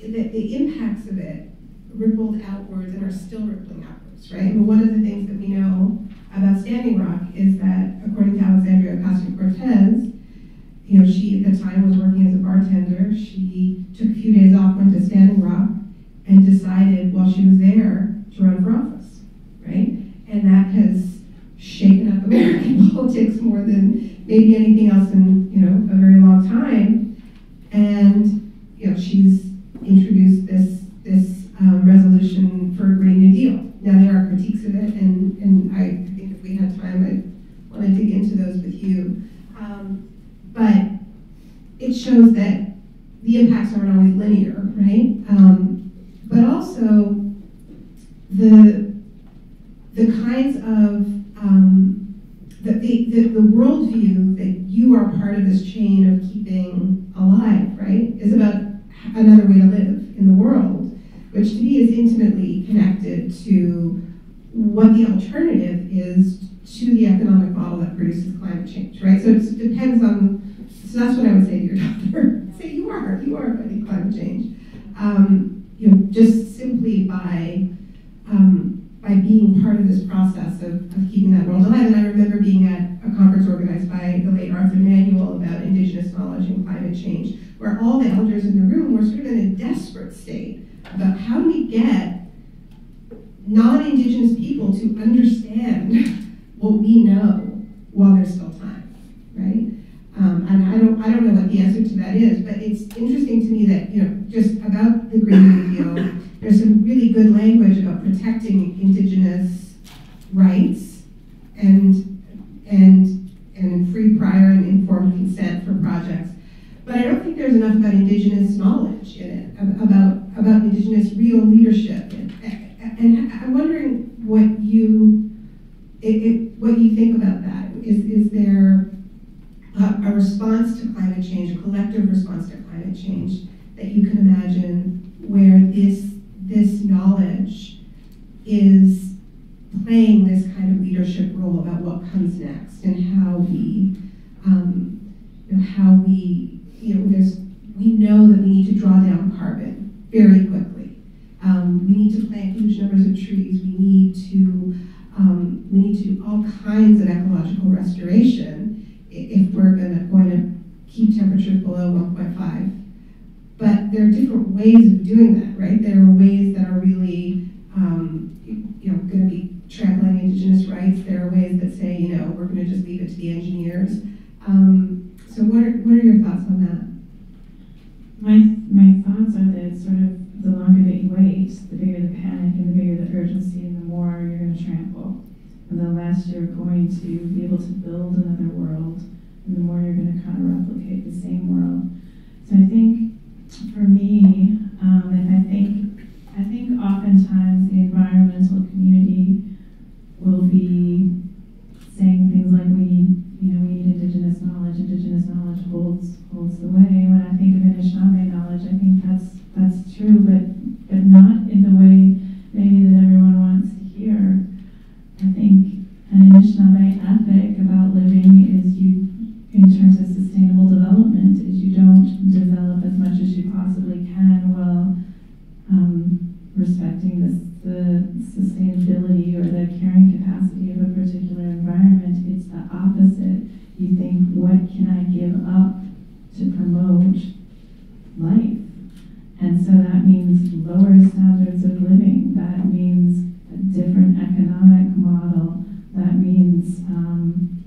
the, the impacts of it rippled outwards and are still rippling outwards, right? But one of the things that we know about Standing Rock is that, according to Alexandria Ocasio Cortez, you know, she at the time was working as a bartender. She took a few days off, went to Standing Rock, and decided while she was there to run for office, right? And that has shaken up American politics more than maybe anything else in you know a very long time. And you know, she's introduced this this um, resolution for a Green New Deal. Now there are critiques of it, and and I think if we had time, I'd want to dig into those with you. Um, but it shows that the impacts aren't always linear, right? Um, but also the the kinds of the, the, worldview that you are part of this chain of keeping alive, right, is about another way to live in the world, which to me is intimately connected to what the alternative is to the economic model that produces climate change, right? So it depends on, so that's what I would say to your <laughs> daughter. say you are, you are fighting climate change. Um, you know, just simply by um, by being part of this process of, of keeping that world alive. And I remember being at a conference organized by the late Arthur Manuel about indigenous knowledge and climate change, where all the elders in the room were sort of in a desperate state about how do we get non-indigenous people to understand what we know while there's still time, right? Um, and I don't, I don't know what the answer to that is, but it's interesting to me that, you know, just about the Green New Deal, there's some really good language about protecting indigenous rights and, and, and free prior and informed consent for projects. But I don't think there's enough about indigenous knowledge in it, about, about indigenous real leadership. And, and I'm wondering what you, it, it, what you think about that. Is, is there a, a response to climate change, a collective response to climate change that you can imagine where this, this knowledge is playing this kind of leadership role about what comes next and how we, um, you know, how we, you know, there's, we know that we need to draw down carbon very quickly. Um, we need to plant huge numbers of trees. We need to, um, we need to do all kinds of ecological restoration if we're gonna, going to keep temperatures below 1.5. But there are different ways of doing that, right? There are ways that are really, um, you know, going to be trampling indigenous rights. There are ways that say, you know, we're going to just leave it to the engineers. Um, so what are, what are your thoughts on that? My, my thoughts are that sort of the longer that you wait, the bigger the panic and the bigger the urgency and the more you're going to trample. And the less you're going to be able to build another world and the more you're going to kind of replicate the same world. So I think for me, um, and I think I think oftentimes the environmental community will be saying things like we need, you know, we need indigenous knowledge. Indigenous knowledge holds holds the way. When I think of Anishinaabe knowledge, I think that's that's true, but but not in the way maybe that everyone wants to hear. I think an Anishinaabe ethic about living is you, in terms of sustainable development, you don't develop as much as you possibly can while um, respecting this, the sustainability or the carrying capacity of a particular environment. It's the opposite. You think, what can I give up to promote life? And so that means lower standards of living. That means a different economic model. That means um,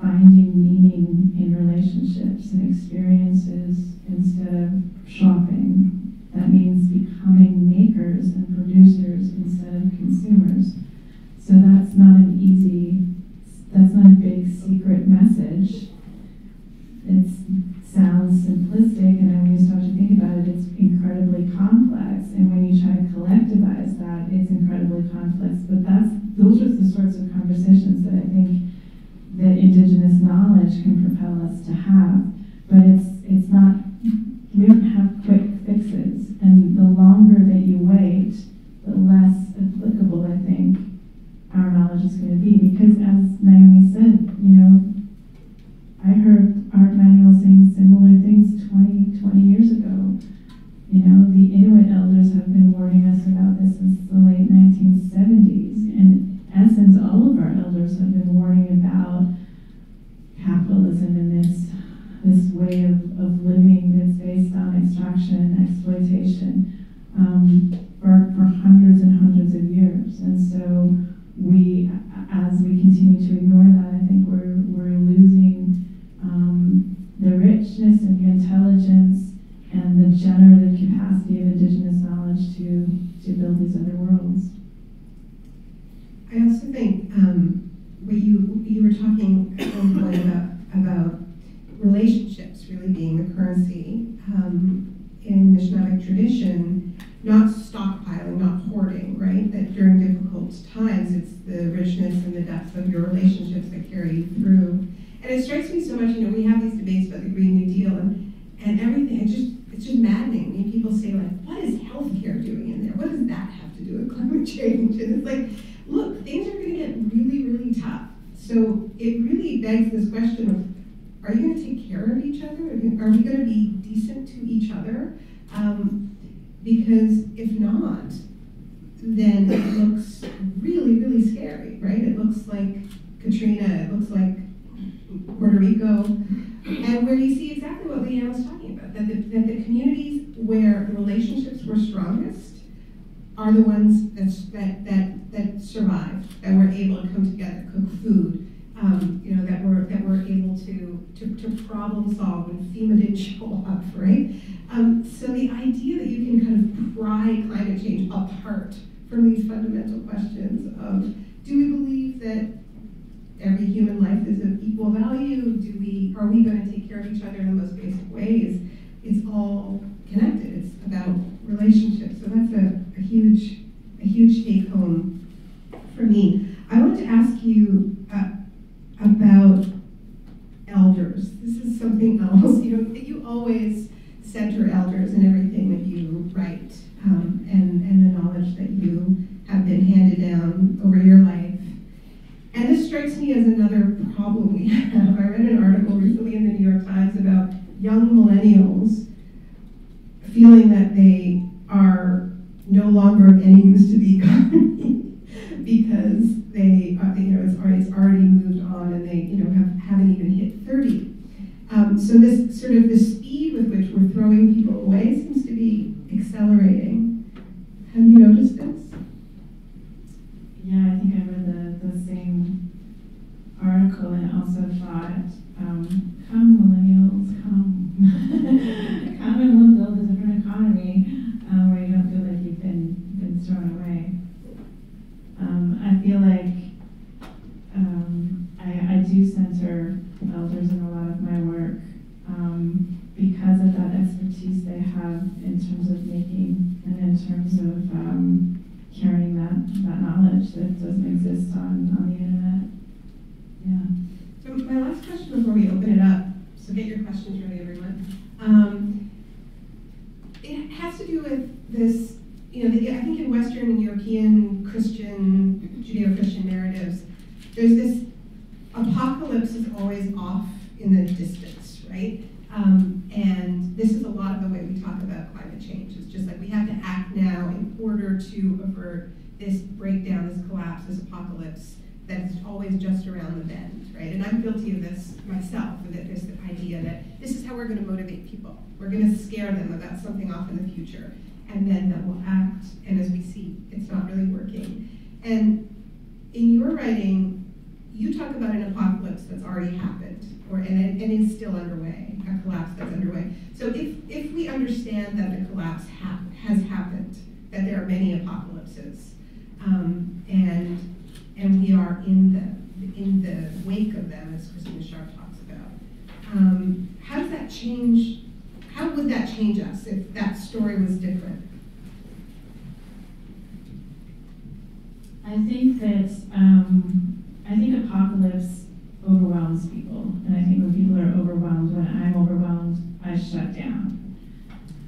finding meaning in relationships and experiences instead of shopping. That means becoming makers and producers instead of consumers. So that's not an easy, that's not a big secret message. It sounds simplistic, and then when you start to think about it, it's incredibly complex. And when you try to collectivize that, it's incredibly complex. But that's those are the sorts of conversations that I think that indigenous knowledge can propel us to have. But it's it's not we don't have quick fixes. And the longer that you wait, the less applicable I think our knowledge is going to be. Because as Naomi said, you know, I heard Art Manuel saying similar things 20, 20 years ago. You know, the Inuit elders have been warning us about this since the late 1970s. And in essence, all of our elders have been warning about capitalism and this, this way of, of living that's based on extraction and exploitation um, for, for hundreds and hundreds of years. And so we, as we continue to ignore that, I think we're, we're losing um, the richness and the intelligence and the generative capacity of indigenous knowledge to, to build these other worlds. I also think um, what you you were talking about about relationships really being the currency um, in Anishinaabe tradition, not stockpiling, not hoarding, right? That during difficult times, it's the richness and the depth of your relationships that carry you through. And it strikes me so much, you know, we have these debates about the Green New Deal and, and everything. It just it's just maddening. I mean, people say like, what is healthcare doing in there? What does that have to do with climate <laughs> change? And it's like, look, things are going to get really, really tough. So it really begs this question of, are you going to take care of each other? Are we going to be decent to each other? Um, because if not, then it looks really, really scary, right? It looks like Katrina. It looks like Puerto Rico, and where you see exactly what Leanne was talking about, that the, that the communities where relationships were strongest are the ones that's, that, that, that survived, that were able to come together, cook food, um, you know, that were, that were able to, to, to problem solve when FEMA didn't show up, right? Um, so the idea that you can kind of pry climate change apart from these fundamental questions of, do we believe that every human life is of equal value? Do we, are we going to take care of each other in the most basic ways? It's all connected. It's about relationships. So that's a, a huge, a huge take home for me. I wanted to ask you uh, about elders. This is something <laughs> else. You know, you always center elders in everything that you write, um, and and the knowledge that you have been handed down over your life. And this strikes me as another problem we <laughs> have. I read an article recently in the New York Times about young millennials feeling that they are no longer of any use to the economy because they, uh, you know, it's already, it's already moved on and they, you know, have, haven't even hit 30. Um, so this sort of the speed with which we're throwing people away seems to be accelerating. Have you noticed this? Yeah, I think I read the, the same article and also thought, um, come millennials, come. come and we'll build a different economy uh, where you don't feel like you've been, been thrown away. Um, I feel like um, I, I do center elders in a lot of my work um, because of that expertise they have in terms of making and in terms of um, carrying that, that knowledge that doesn't exist on, on the internet. Yeah. So my last question before we open it up, so get your questions ready, everyone. Um, it has to do with this, you know, the, I think in Western European Christian, Judeo-Christian narratives, there's this apocalypse is always off in the distance, right? Um, and this is a lot of the way we talk about climate change. It's just like we have to act now in order to avert this breakdown, this collapse, this apocalypse that's always just around the bend, right? And I'm guilty of this myself, that this idea that this is how we're going to motivate people. We're going to scare them about something off in the future, and then that will act. And as we see, it's not really working. And in your writing, you talk about an apocalypse that's already happened, or and, and is still underway, a collapse that's underway. So if if we understand that the collapse ha has happened, that there are many apocalypses, um, and and we are in the in the wake of them, as Christina Sharpe talks about. Um, how does that change? How would that change us if that story was different? I think that um, I think apocalypse overwhelms people, and I think when people are overwhelmed, when I'm overwhelmed, I shut down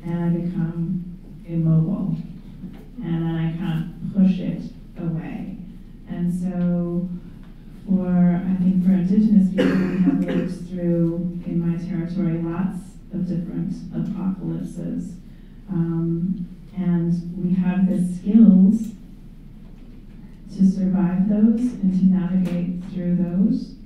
and I become immobile, and then I can't push it away. And so, for I think for Indigenous people, we have lived through in my territory lots of different apocalypses, um, and we have the skills to survive those and to navigate through those.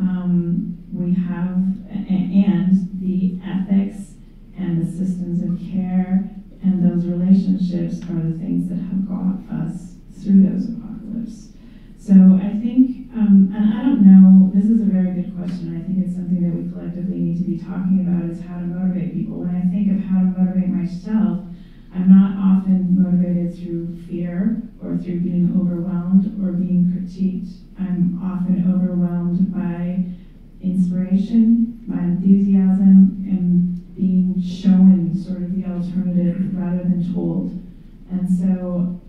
Um, we have, and the ethics and the systems of care and those relationships are the things that have got us through those apocalypses. So I think, um, and I don't know, this is a very good question. I think it's something that we collectively need to be talking about is how to motivate people. When I think of how to motivate myself, I'm not often motivated through fear or through being overwhelmed or being critiqued. I'm often overwhelmed by inspiration, by enthusiasm, and being shown sort of the alternative rather than told. And so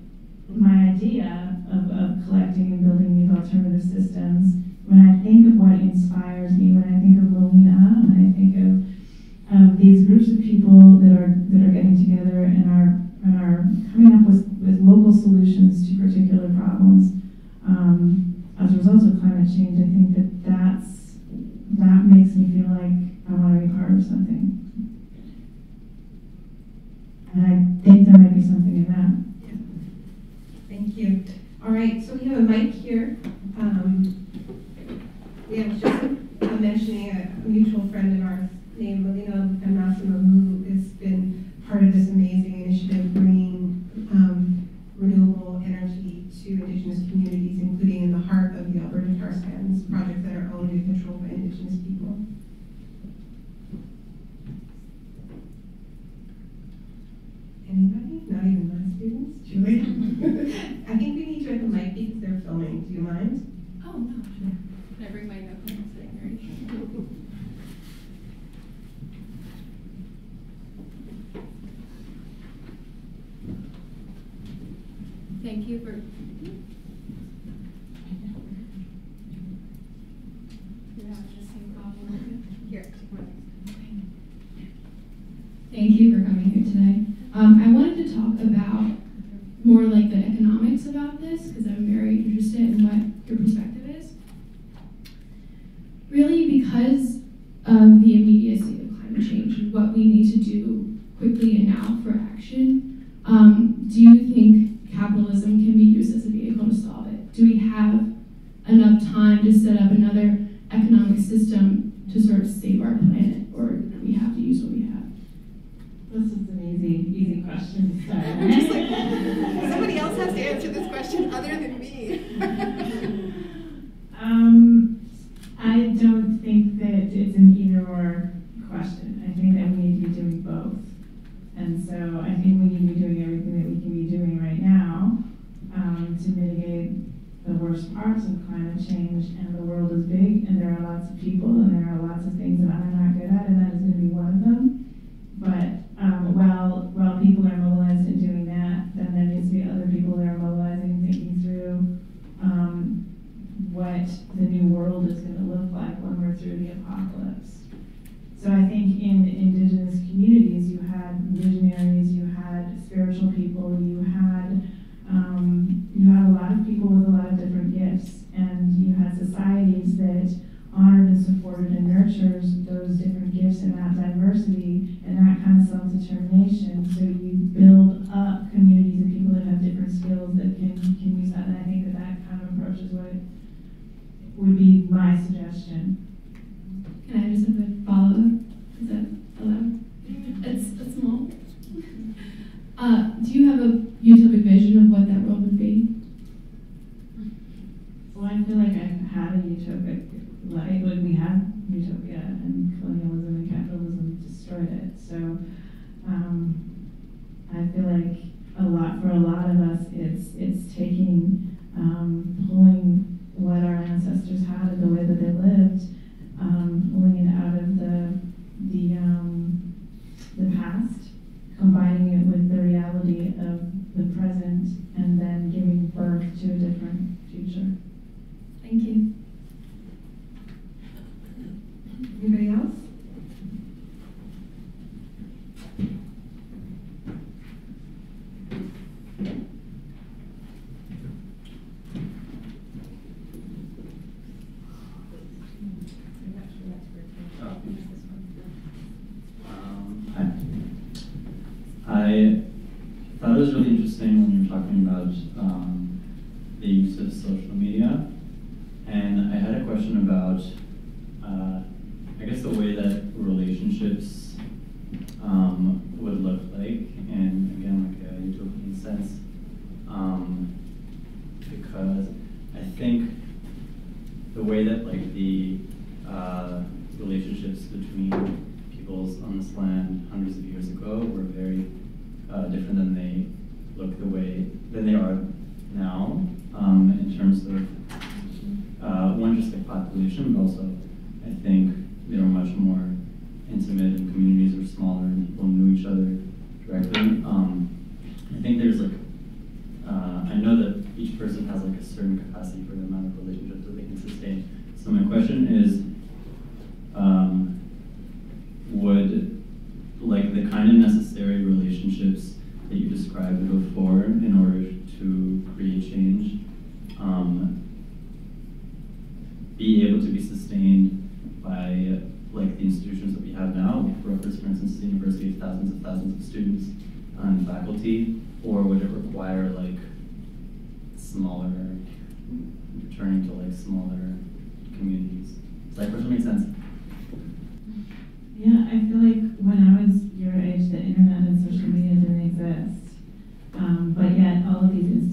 my idea of, of collecting and building these alternative systems, when I think of what inspires me, when I think of Melina, when I think of um, these groups of people that are that are getting together and are and are coming up with, with local solutions to particular problems um, as a result of climate change. I think that that's that makes me feel like I want to be part of something, and I think there might be something in that. Thank you. All right, so we have a mic here. Um, we have just mentioning a mutual friend of ours name Laboucan-Massimo, who has been part of this amazing initiative bringing um, renewable energy to indigenous communities, including in the heart of the Alberta Tar Sands, projects that are owned and controlled by indigenous people. Anybody? Not even my students? Julie? <laughs> I think we need to open mic because they're filming. Do you mind? Oh, no. Can I bring my Thank you for people. You had um, you had a lot of people with a lot of different gifts, and you had societies that honored and supported and nurtures those different gifts and that diversity and that kind of self-determination. So you build up communities of people that have different skills that can, can use that. And I think that that kind of approach is what would be my suggestion. Can I just have a follow-up? Uh, do you have a utopic vision of what that world would be? Well, I feel like I've had a utopic life when we had utopia and colonialism and capitalism destroyed it. So um, I feel like a lot for a lot of us, it's it's taking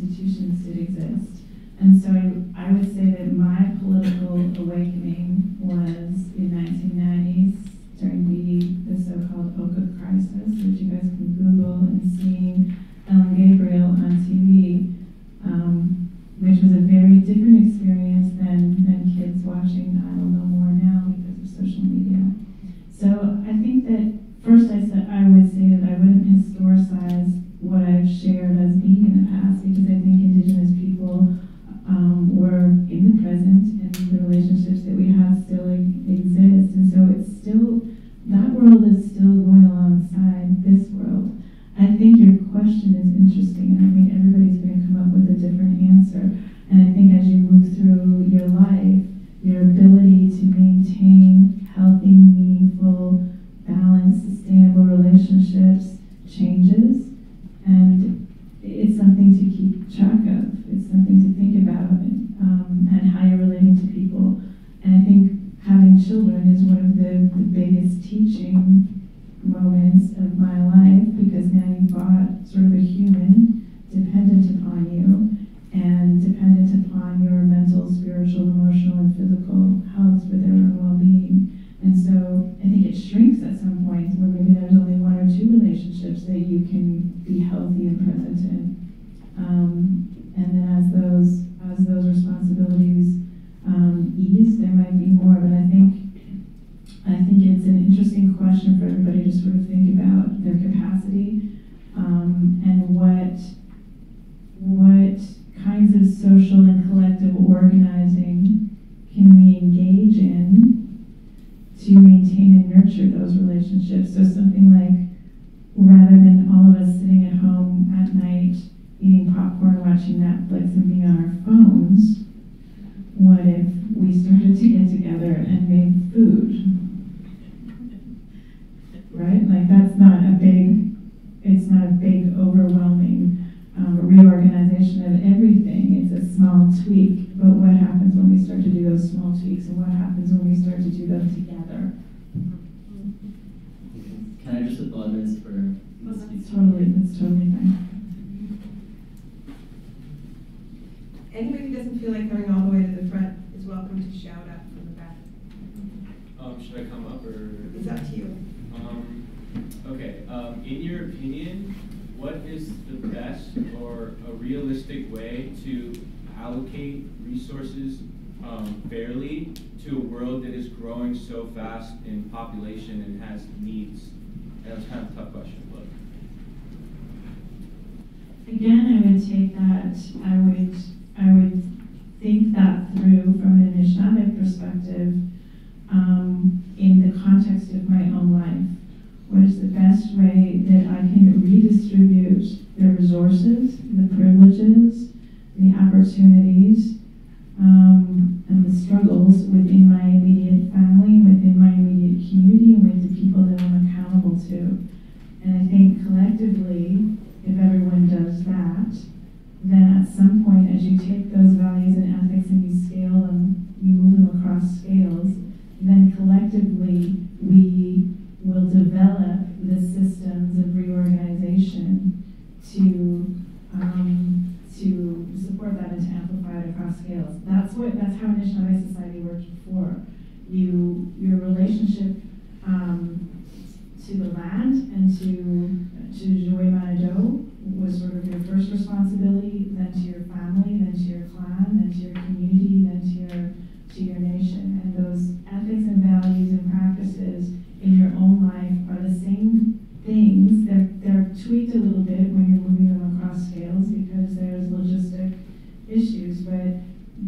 institutions did exist. And so I would say that my political awakening was in 1990s that you can be healthy and present in. Um, and then as those as those responsibilities um, ease, there might be more. But I think I think it's an interesting question for everybody to sort of think about their capacity um, and what what kinds of social and collective organizing can we engage in to maintain and nurture those relationships. So something like rather than all of us sitting at home at night eating popcorn, watching Netflix, and being on our phones, what if we started to get together and made food? Right? Like that's not a big, it's not a big, overwhelming um, reorganization of everything. It's a small tweak, but what happens when we start to do those small tweaks, and what happens when we start to do them together? Can I just apologize for That's totally, that's totally fine. Anybody who doesn't feel like coming all the way to the front is welcome to shout up from the back. Um, should I come up or? It's up to you. Um, okay, um, in your opinion, what is the best or a realistic way to allocate resources um, fairly to a world that is growing so fast in population and has needs? And that's kind of a tough question, but. Again, I would take that, I would, I would think that through from an Anishinaabe perspective um, in the context of my own life. What is the best way that I can redistribute the resources, the privileges, the opportunities, um, and the struggles within my immediate family, within my immediate community, and with the people that I'm accountable to. And I think collectively, if everyone does that, then at some point, as you take those values and ethics and you scale them, you move them across scales, then collectively we will develop the systems of reorganization to um, to support that and to amplify it across scales. That's what that's how Anishinaabe society worked before. You your relationship um, to the land and to to Joy Manado was sort of your first responsibility, then to your family, then to your clan, then to your community, then to your to your nation. And those ethics and values and practices in your own life are the same things. They're, they're tweaked a little bit when you're moving them across scales because there's logistic issues, but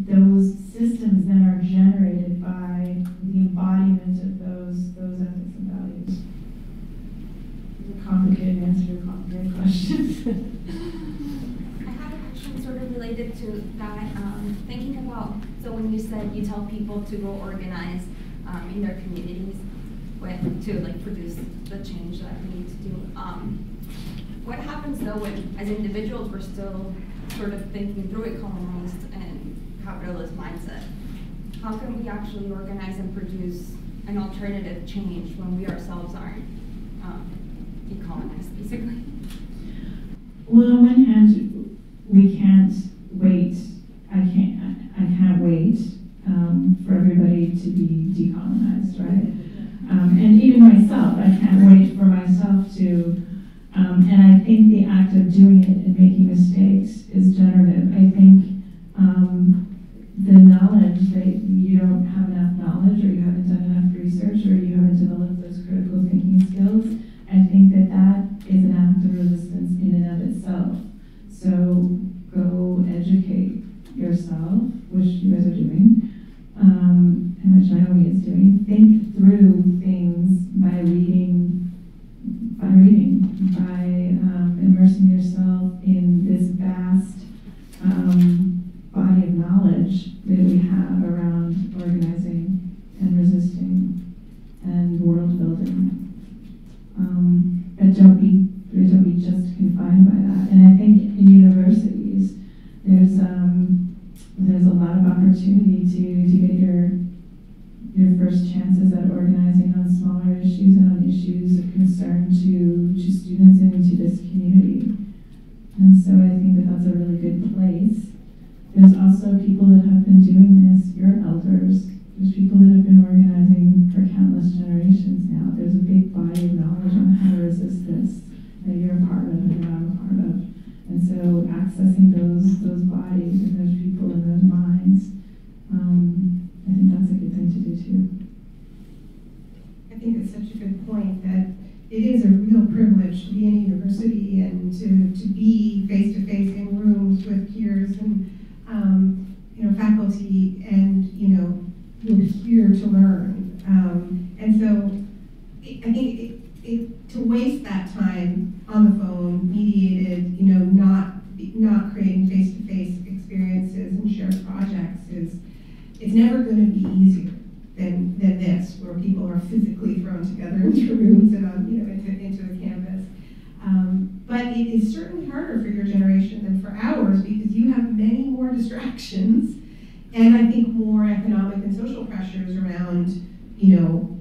those systems then are generated by the embodiment of those, those ethics and values. Complicated answer to complicated question. <laughs> I have a question sort of related to that. Um, thinking about, so when you said you tell people to go organize um, in their communities with, to like produce the change that we need to do. Um, what happens though when, as individuals, we're still sort of thinking through a colonized and capitalist mindset? how can we actually organize and produce an alternative change when we ourselves aren't um, economists, basically? Well, on so I think that that's a really good place. There's also people that have been doing this, your elders. There's people that have been organizing for countless generations now. There's a big body of knowledge on how to resist this that you're a part of and that I'm a part of. And so accessing those those bodies and those people and those minds, um, I think that's a good thing to do too. I think it's such a good point that it is a real privilege to be in a university and to, to be face to face in rooms with peers and um, you know faculty and you know we're here to learn. Um, and so I think it, it, to waste that time on the phone, mediated, you know, not not creating face to face experiences and shared projects is it's never going to be easier than, than this, where people are physically thrown together <laughs> into rooms and on, you know, into, into a campus. Um, but it is certainly harder for your generation than for ours because you have many more distractions and I think more economic and social pressures around, you know,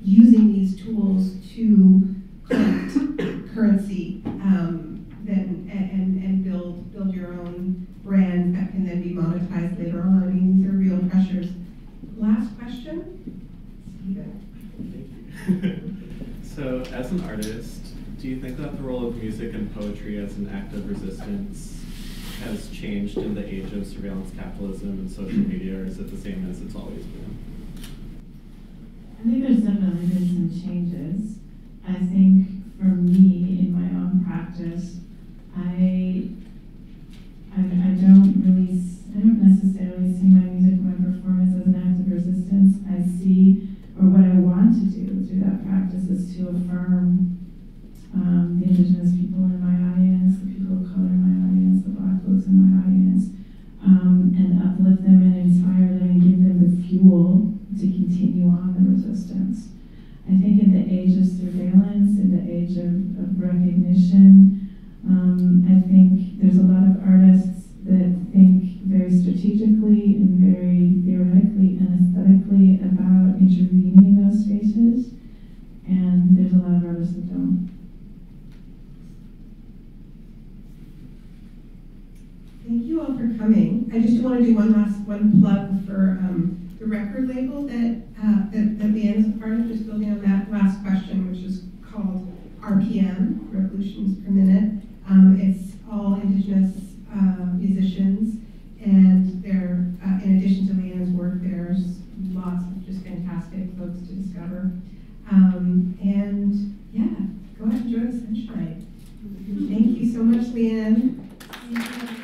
using these tools to collect <coughs> currency um, then, and, and build, build your own brand that can then be monetized later on. I mean, these are real pressures. Last question? Stephen. So, as an artist, do you think that the role of music and poetry as an act of resistance has changed in the age of surveillance capitalism and social media, or is it the same as it's always been? I think there's definitely been some changes. I think for me, in my own practice, I, I, I don't really, I don't necessarily see my music my performance as an act of resistance. I see, or what I want to do through that practice is to affirm um, the indigenous people in my audience, the people of color in my audience, the black folks in my audience, um, and uplift them and inspire them and give them the fuel to continue on the resistance. I think in the age of surveillance, in the age of, of recognition, um, I think there's a lot of artists that think very strategically and very theoretically and aesthetically about intervening in those spaces, and there's a lot of artists that don't. Thank you all for coming. I just want to do one last one plug for um, the record label that, uh, that, that is a part of, just building on that last question, which is called RPM, Revolutions Per Minute. Um, it's all indigenous uh, musicians, and there, uh, in addition to Leanne's work, there's lots of just fantastic folks to discover. Um, and yeah, go out and enjoy the sunshine. Thank you so much, Leanne.